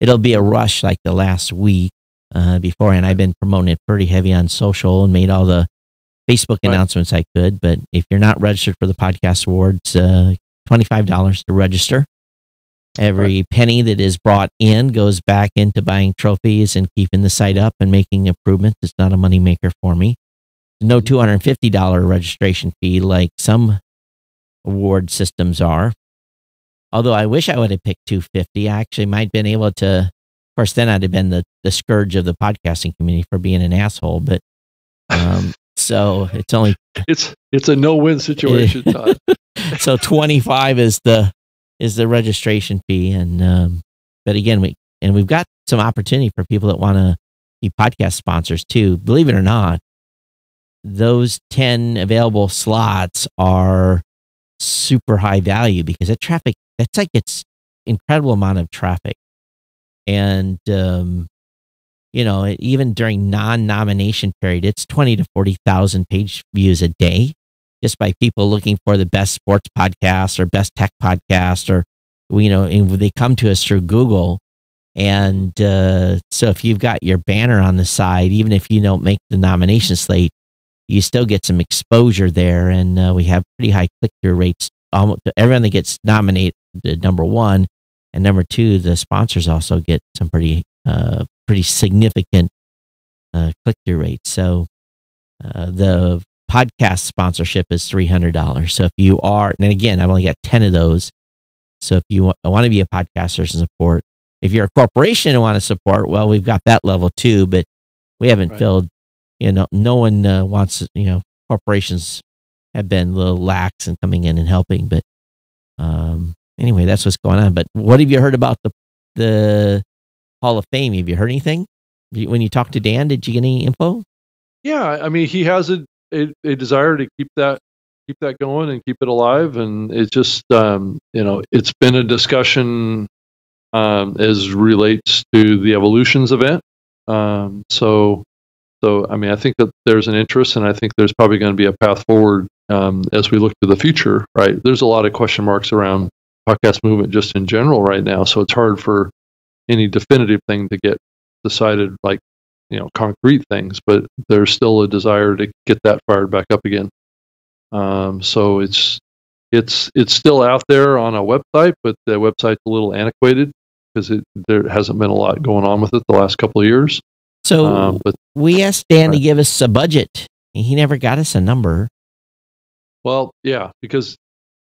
S1: It'll be a rush like the last week uh, before, and I've been promoting it pretty heavy on social and made all the Facebook
S2: Right.
S1: announcements I could. But if you're not registered for the podcast awards, uh, $25 to register. Every penny that is brought in goes back into buying trophies and keeping the site up and making improvements. It's not a moneymaker for me no $250 registration fee like some award systems are. Although I wish I would have picked 250. I actually might have been able to, of course, then I'd have been the, the scourge of the podcasting community for being an asshole. But um, so it's only,
S2: It's it's a no-win situation, Todd.
S1: so 25 is the, is the registration fee. And, um, but again, we, and we've got some opportunity for people that want to be podcast sponsors too. Believe it or not, those 10 available slots are super high value because that traffic that's like it's incredible amount of traffic. And um you know even during non-nomination period it's 20 to 40,000 page views a day just by people looking for the best sports podcast or best tech podcast or you know and they come to us through Google. And uh, so if you've got your banner on the side even if you don't make the nomination slate you still get some exposure there, and uh, we have pretty high click through rates. Almost everyone that gets nominated, number one, and number two, the sponsors also get some pretty, uh, pretty significant uh, click through rates. So uh, the podcast sponsorship is three hundred dollars. So if you are, and again, I've only got ten of those. So if you want, want to be a podcaster and support, if you're a corporation and want to support, well, we've got that level too, but we haven't
S2: Right.
S1: filled you know, no one uh, wants, you know, corporations have been a little lax in coming in and helping. But um, anyway, that's what's going on. But what have you heard about the the Hall of Fame? Have you heard anything? When you talked to Dan, did you get any info?
S2: Yeah, I mean, he has a, a, a desire to keep that keep that going and keep it alive, and it's just um, you know it's been a discussion um, as relates to the evolutions event. Um, so so I mean, I think that there's an interest, and I think there's probably going to be a path forward um, as we look to the future. Right? There's a lot of question marks around podcast movement just in general right now, so it's hard for any definitive thing to get decided like you know concrete things but there's still a desire to get that fired back up again. Um, so it's it's it's still out there on a website but the website's a little antiquated because it there hasn't been a lot going on with it the last couple of years.
S1: So
S2: um, but
S1: we asked Dan to give us a budget and He never got us a number.
S2: Well, yeah, because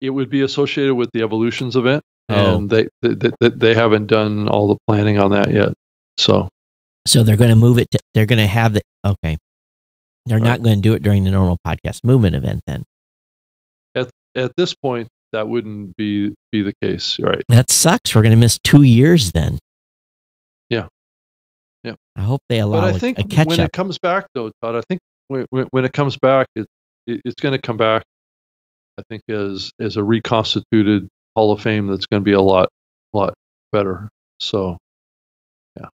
S2: it would be associated with the Evolutions event,
S1: Oh.
S2: and they, they they they haven't done all the planning on that yet. So
S1: So they're going to move it. To, they're going to have the okay. They're
S2: Right.
S1: not going to do it during the normal podcast movement event. Then
S2: at at this point, that wouldn't be be the case, right?
S1: that sucks. We're going to miss two years. Then
S2: Yeah. Yeah.
S1: I hope they allow
S2: But I
S1: a-
S2: think
S1: a catch
S2: when
S1: up.
S2: it comes back, though, Todd, I think when, when, when it comes back, it, it it's going to come back. I think is is a reconstituted Hall of Fame that's going to be a lot lot better. So yeah.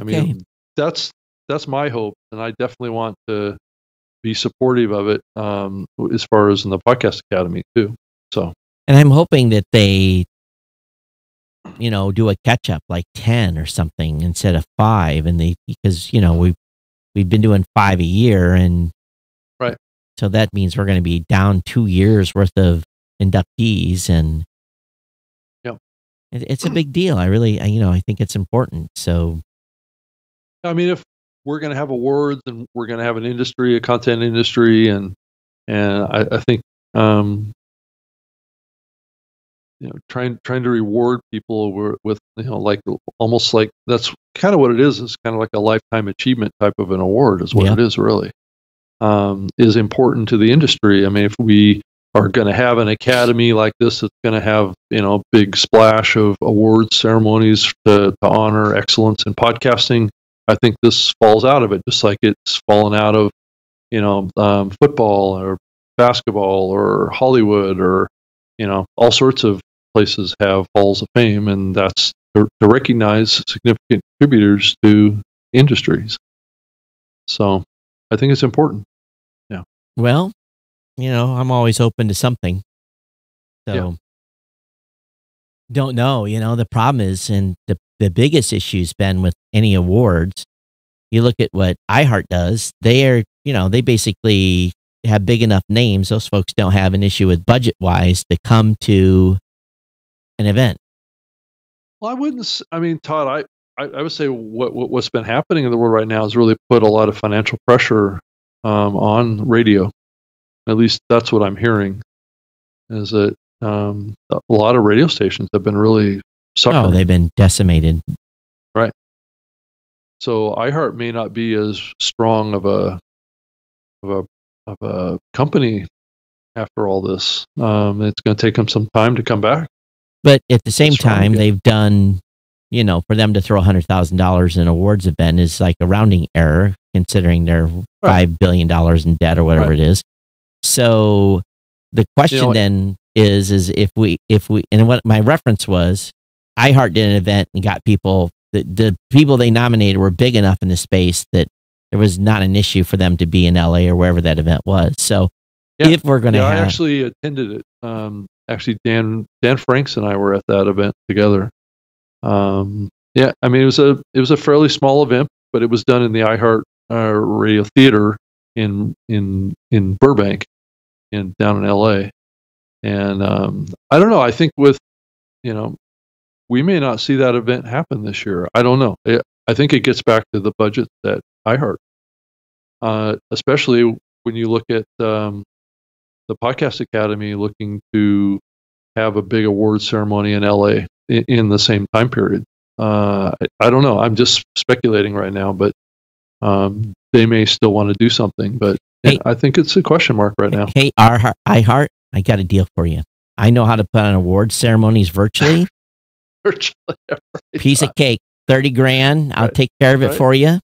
S1: I
S2: mean, that's that's my hope, and I definitely want to be supportive of it um, as far as in the podcast academy too. So
S1: and I'm hoping that they, you know, do a catch up like ten or something instead of five, and they because you know we have we've been doing five a year, and. So that means we're going to be down two years worth of inductees, and
S2: Yep.
S1: it, it's a big deal. I really, I, you know, I think it's important. So
S2: I mean, if we're going to have awards and we're going to have an industry, a content industry, and and I, I think um, you know trying trying to reward people with you know like almost like that's kind of what it is. It's kind of like a lifetime achievement type of an award is what
S1: Yeah.
S2: it is really. Um, is important to the industry. I mean, if we are going to have an academy like this that's going to have you know big splash of awards ceremonies to, to honor excellence in podcasting i think this falls out of it just like it's fallen out of you know um, football or basketball or hollywood or you know all sorts of places have halls of fame and that's to, to recognize significant contributors to industries so i think it's important
S1: Well, you know, I'm always open to something. So
S2: Yeah.
S1: don't know, you know, the problem is and the the biggest issue's been with any awards. You look at what iHeart does, they are, you know, they basically have big enough names. Those folks don't have an issue with budget wise to come to an event.
S2: Well, I wouldn't. I mean, Todd, I, I, I would say what, what what's been happening in the world right now has really put a lot of financial pressure um, on radio. At least that's what I'm hearing. Is that um, a lot of radio stations have been really suffering.
S1: Oh, they've been decimated. Right.
S2: So iHeart may not be as strong of a of a of a company after all this. Um, it's going to take them some time to come back.
S1: But at the same time, they've done, you know, for them to throw hundred thousand dollars in awards event is like a rounding error, considering they're five billion dollars in debt or whatever
S2: Right.
S1: it is. So the question
S2: know,
S1: then is, is if we, if we, and what my reference was, iHeart did an event and got people. The, the people they nominated were big enough in the space that there was not an issue for them to be in LA or wherever that event was. So
S2: Yeah.
S1: if we're going to
S2: yeah, I actually attended it. Um, actually, Dan Dan Franks and I were at that event together. Um, yeah, I mean it was a it was a fairly small event, but it was done in the iHeart uh, Radio Theater in in in Burbank, in down in L.A. And um, I don't know. I think with you know we may not see that event happen this year. I don't know. It, I think it gets back to the budget that iHeart, uh, especially when you look at um, the Podcast Academy looking to have a big award ceremony in LA in, in the same time period. Uh, I, I don't know. I'm just speculating right now, but um, they may still want to do something. But
S1: Hey.
S2: I think it's a question mark right now.
S1: Hey, our iHeart, I got a deal for you. I know how to put on award ceremonies virtually. Virtually piece of cake, thirty grand. I'll
S2: Right.
S1: take care of it
S2: Right.
S1: for you.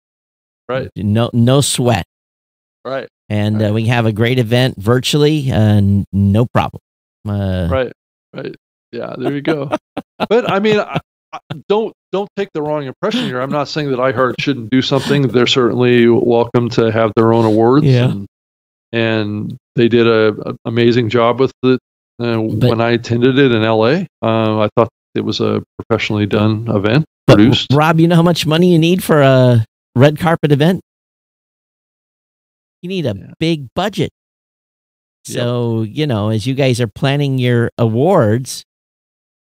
S2: right,
S1: No, no sweat,
S2: right,
S1: and uh, we can have a great event virtually, and no problem. Uh,
S2: right, right. Yeah, there you go. but I mean, I, I, don't don't take the wrong impression here. I'm not saying that iHeart shouldn't do something. They're certainly welcome to have their own awards.
S1: Yeah.
S2: And, and they did a, a amazing job with it. Uh,
S1: But-
S2: when I attended it in LA, uh, I thought it was a professionally done event, produced.
S1: Rob, you know how much money you need for a red carpet event? You need a
S2: Yeah.
S1: big budget.
S2: Yep.
S1: So, you know, as you guys are planning your awards,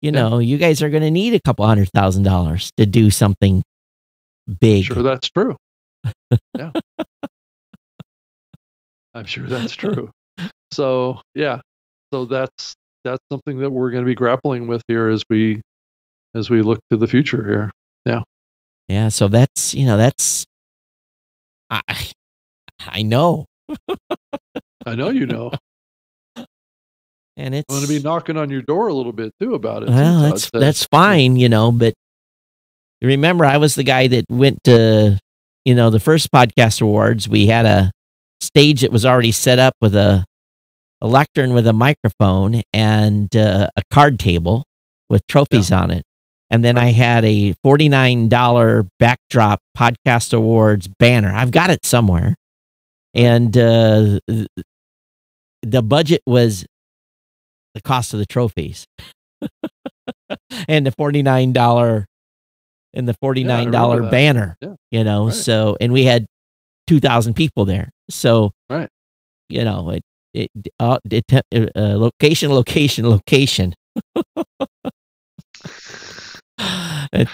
S1: you
S2: Yeah.
S1: know, you guys are going to need a couple hundred thousand dollars to do something big.
S2: Sure, that's true. Yeah. I'm sure that's true. so yeah, so that's that's something that we're going to be grappling with here as we as we look to the future here. Yeah.
S1: Yeah. So that's you know that's I I know.
S2: I know you know.
S1: And it's
S2: going to be knocking on your door a little bit too about it.
S1: well, that's that's fine, you know. But remember, I was the guy that went to you know the first podcast awards. We had a stage that was already set up with a a lectern with a microphone and uh, a card table with trophies on it. And then I had a $49 backdrop podcast awards banner. I've got it somewhere. And uh, the budget was the cost of the trophies. and the $49 and the $49
S2: remember that.
S1: banner,
S2: Yeah.
S1: you know.
S2: Right.
S1: So, and we had 2,000 people there. So,
S2: Right.
S1: you know, it, it, uh, it uh, location, location, location. and,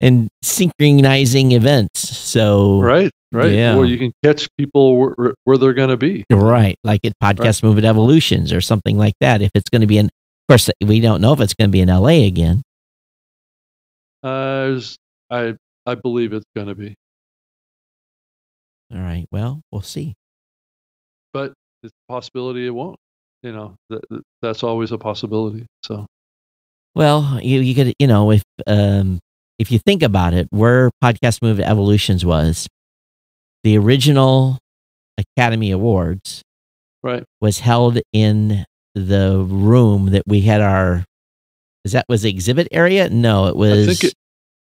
S1: and synchronizing events. So,
S2: right, right.
S1: Yeah.
S2: Or you can catch people where, where they're going to be.
S1: right, like at Podcast Movement Evolutions or something like that. If it's going to be in, of course, we don't know if it's going to be in LA again.
S2: Uh, I I believe it's going to be,
S1: All right. Well, we'll see.
S2: but it's a possibility it won't. You know, that, that- that's always a possibility. So
S1: Well, you you could you know if um if you think about it, where Podcast Movement Evolutions was, the original Academy Awards
S2: right,
S1: was held in the room that we had our. Is that was the exhibit area? No, it was.
S2: I think it.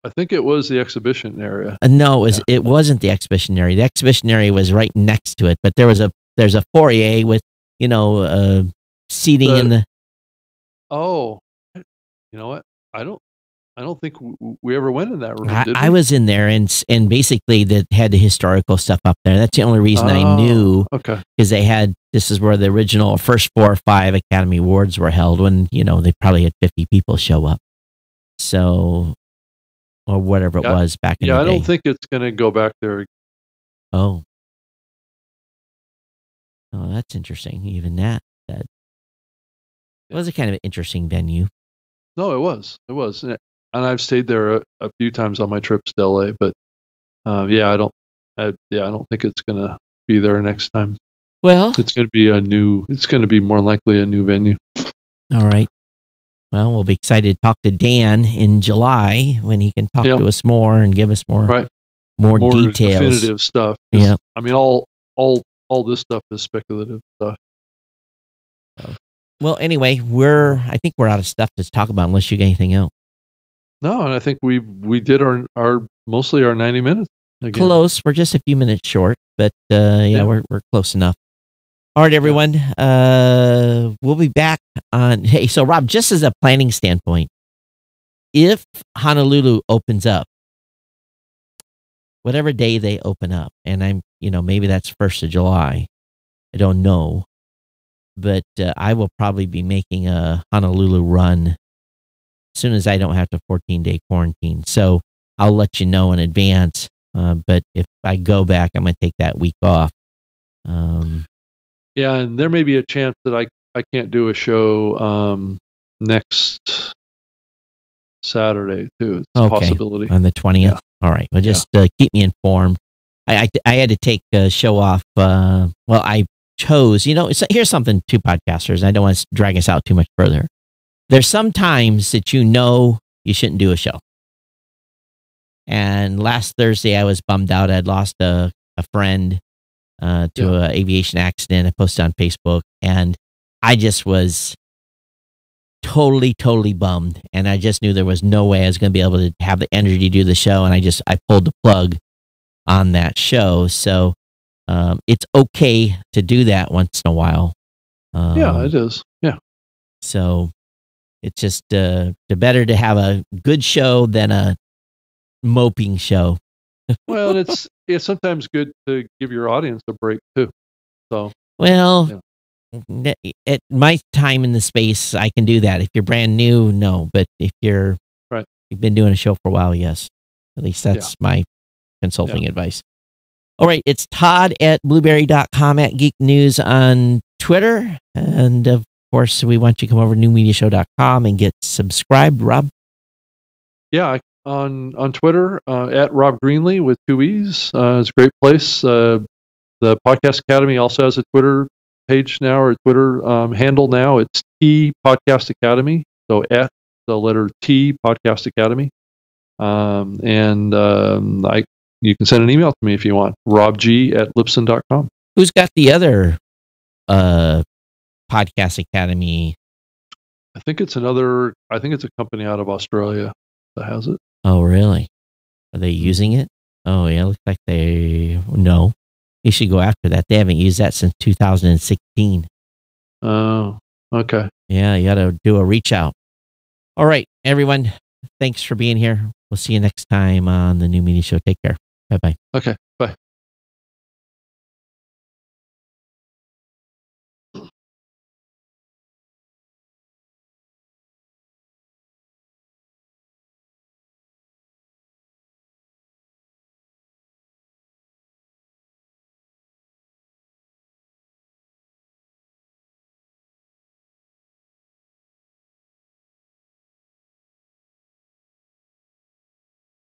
S2: I think it was the exhibition area.
S1: Uh, no, it was. It wasn't the exhibition area. The exhibition area was right next to it, but there was a there's a foyer with you know uh, seating in the.
S2: Oh, you know what? I don't. I don't think we ever went in that room.
S1: I, I was in there and and basically that had the historical stuff up there. That's the only reason I
S2: Oh,
S1: knew
S2: Okay.
S1: because they had this is where the original first four or five Academy Awards were held when you know they probably had fifty people show up, so or whatever it
S2: Yeah,
S1: was back in
S2: Yeah, I don't think it's going to go back there.
S1: oh, oh, that's interesting. Even that that
S2: Yeah.
S1: was a kind of interesting venue.
S2: No, it was. It was, and I've stayed there a, a few times on my trips to LA. But uh, yeah, I don't. I, yeah, I don't think it's going to be there next time.
S1: Well,
S2: It's going to be a new. It's going to be more likely a new venue.
S1: all right. Well, we'll be excited to talk to Dan in July when he can talk
S2: Yeah.
S1: to us more and give us more
S2: Right.
S1: more,
S2: More
S1: details.
S2: definitive stuff.
S1: Yeah.
S2: I mean, all all all this stuff is speculative stuff.
S1: Well, anyway, we're I think we're out of stuff to talk about unless you got anything else.
S2: No, and I think we we did our our mostly our ninety minutes. Again.
S1: Close. We're just a few minutes short, but uh, yeah,
S2: Yeah.
S1: we're we're close enough. All right, everyone. Uh, we'll be back on. Hey, so Rob, just as a planning standpoint, if Honolulu opens up, whatever day they open up, and I'm, you know, maybe that's first of July. I don't know, but uh, I will probably be making a Honolulu run soon as I don't have to 14 day quarantine. So I'll let you know in advance. Uh, but if I go back, I'm going to take that week off. Um,
S2: Yeah, and there may be a chance that I I can't do a show um, next Saturday too. It's a
S1: Okay.
S2: possibility.
S1: on the 20th.
S2: Yeah.
S1: All right. Well, just uh, keep me informed. I, I, I had to take a show off. Uh, well, I chose, you know, it's, here's something to podcasters. I don't want to drag us out too much further. There's some times that you know you shouldn't do a show. And last Thursday, I was bummed out. I'd lost a, a friend uh, to
S2: Yeah.
S1: an aviation accident. I posted on Facebook, and I just was totally, totally bummed. And I just knew there was no way I was going to be able to have the energy to do the show. And I just, I pulled the plug on that show. So um, it's okay to do that once in a while. Um,
S2: yeah, it is. Yeah,
S1: so it's just uh, better to have a good show than a moping show.
S2: well, it's it's sometimes good to give your audience a break too. So
S1: Well, n- at my time in the space, I can do that. If you're brand new, no. But if you're
S2: Right.
S1: you've been doing a show for a while, yes. At least that's my consulting advice. All right, it's Todd at blubrry.com at Geek News on Twitter. And of course, we want you to come over to newmediashow.com and get subscribed. Rob?
S2: Yeah, on on Twitter uh, at Rob Greenlee with two E's. Uh, it's a great place. Uh, the Podcast Academy also has a Twitter page now or Twitter um, handle now. It's T Podcast Academy. So at the letter T Podcast Academy. Um, and um, I you can send an email to me if you want. RobG at Libsyn.com.
S1: Who's got the other uh, Podcast Academy?
S2: I think it's another. I think it's a company out of Australia that has it.
S1: Oh, really? Are they mm-hmm. using it? Oh, yeah. Looks like they no. You should go after that. They haven't used that since 2016.
S2: Oh, okay.
S1: Yeah, you got to do a reach out. All right, everyone. Thanks for being here. We'll see you next time on the New Media Show. Take care. Bye bye.
S2: Okay. Bye.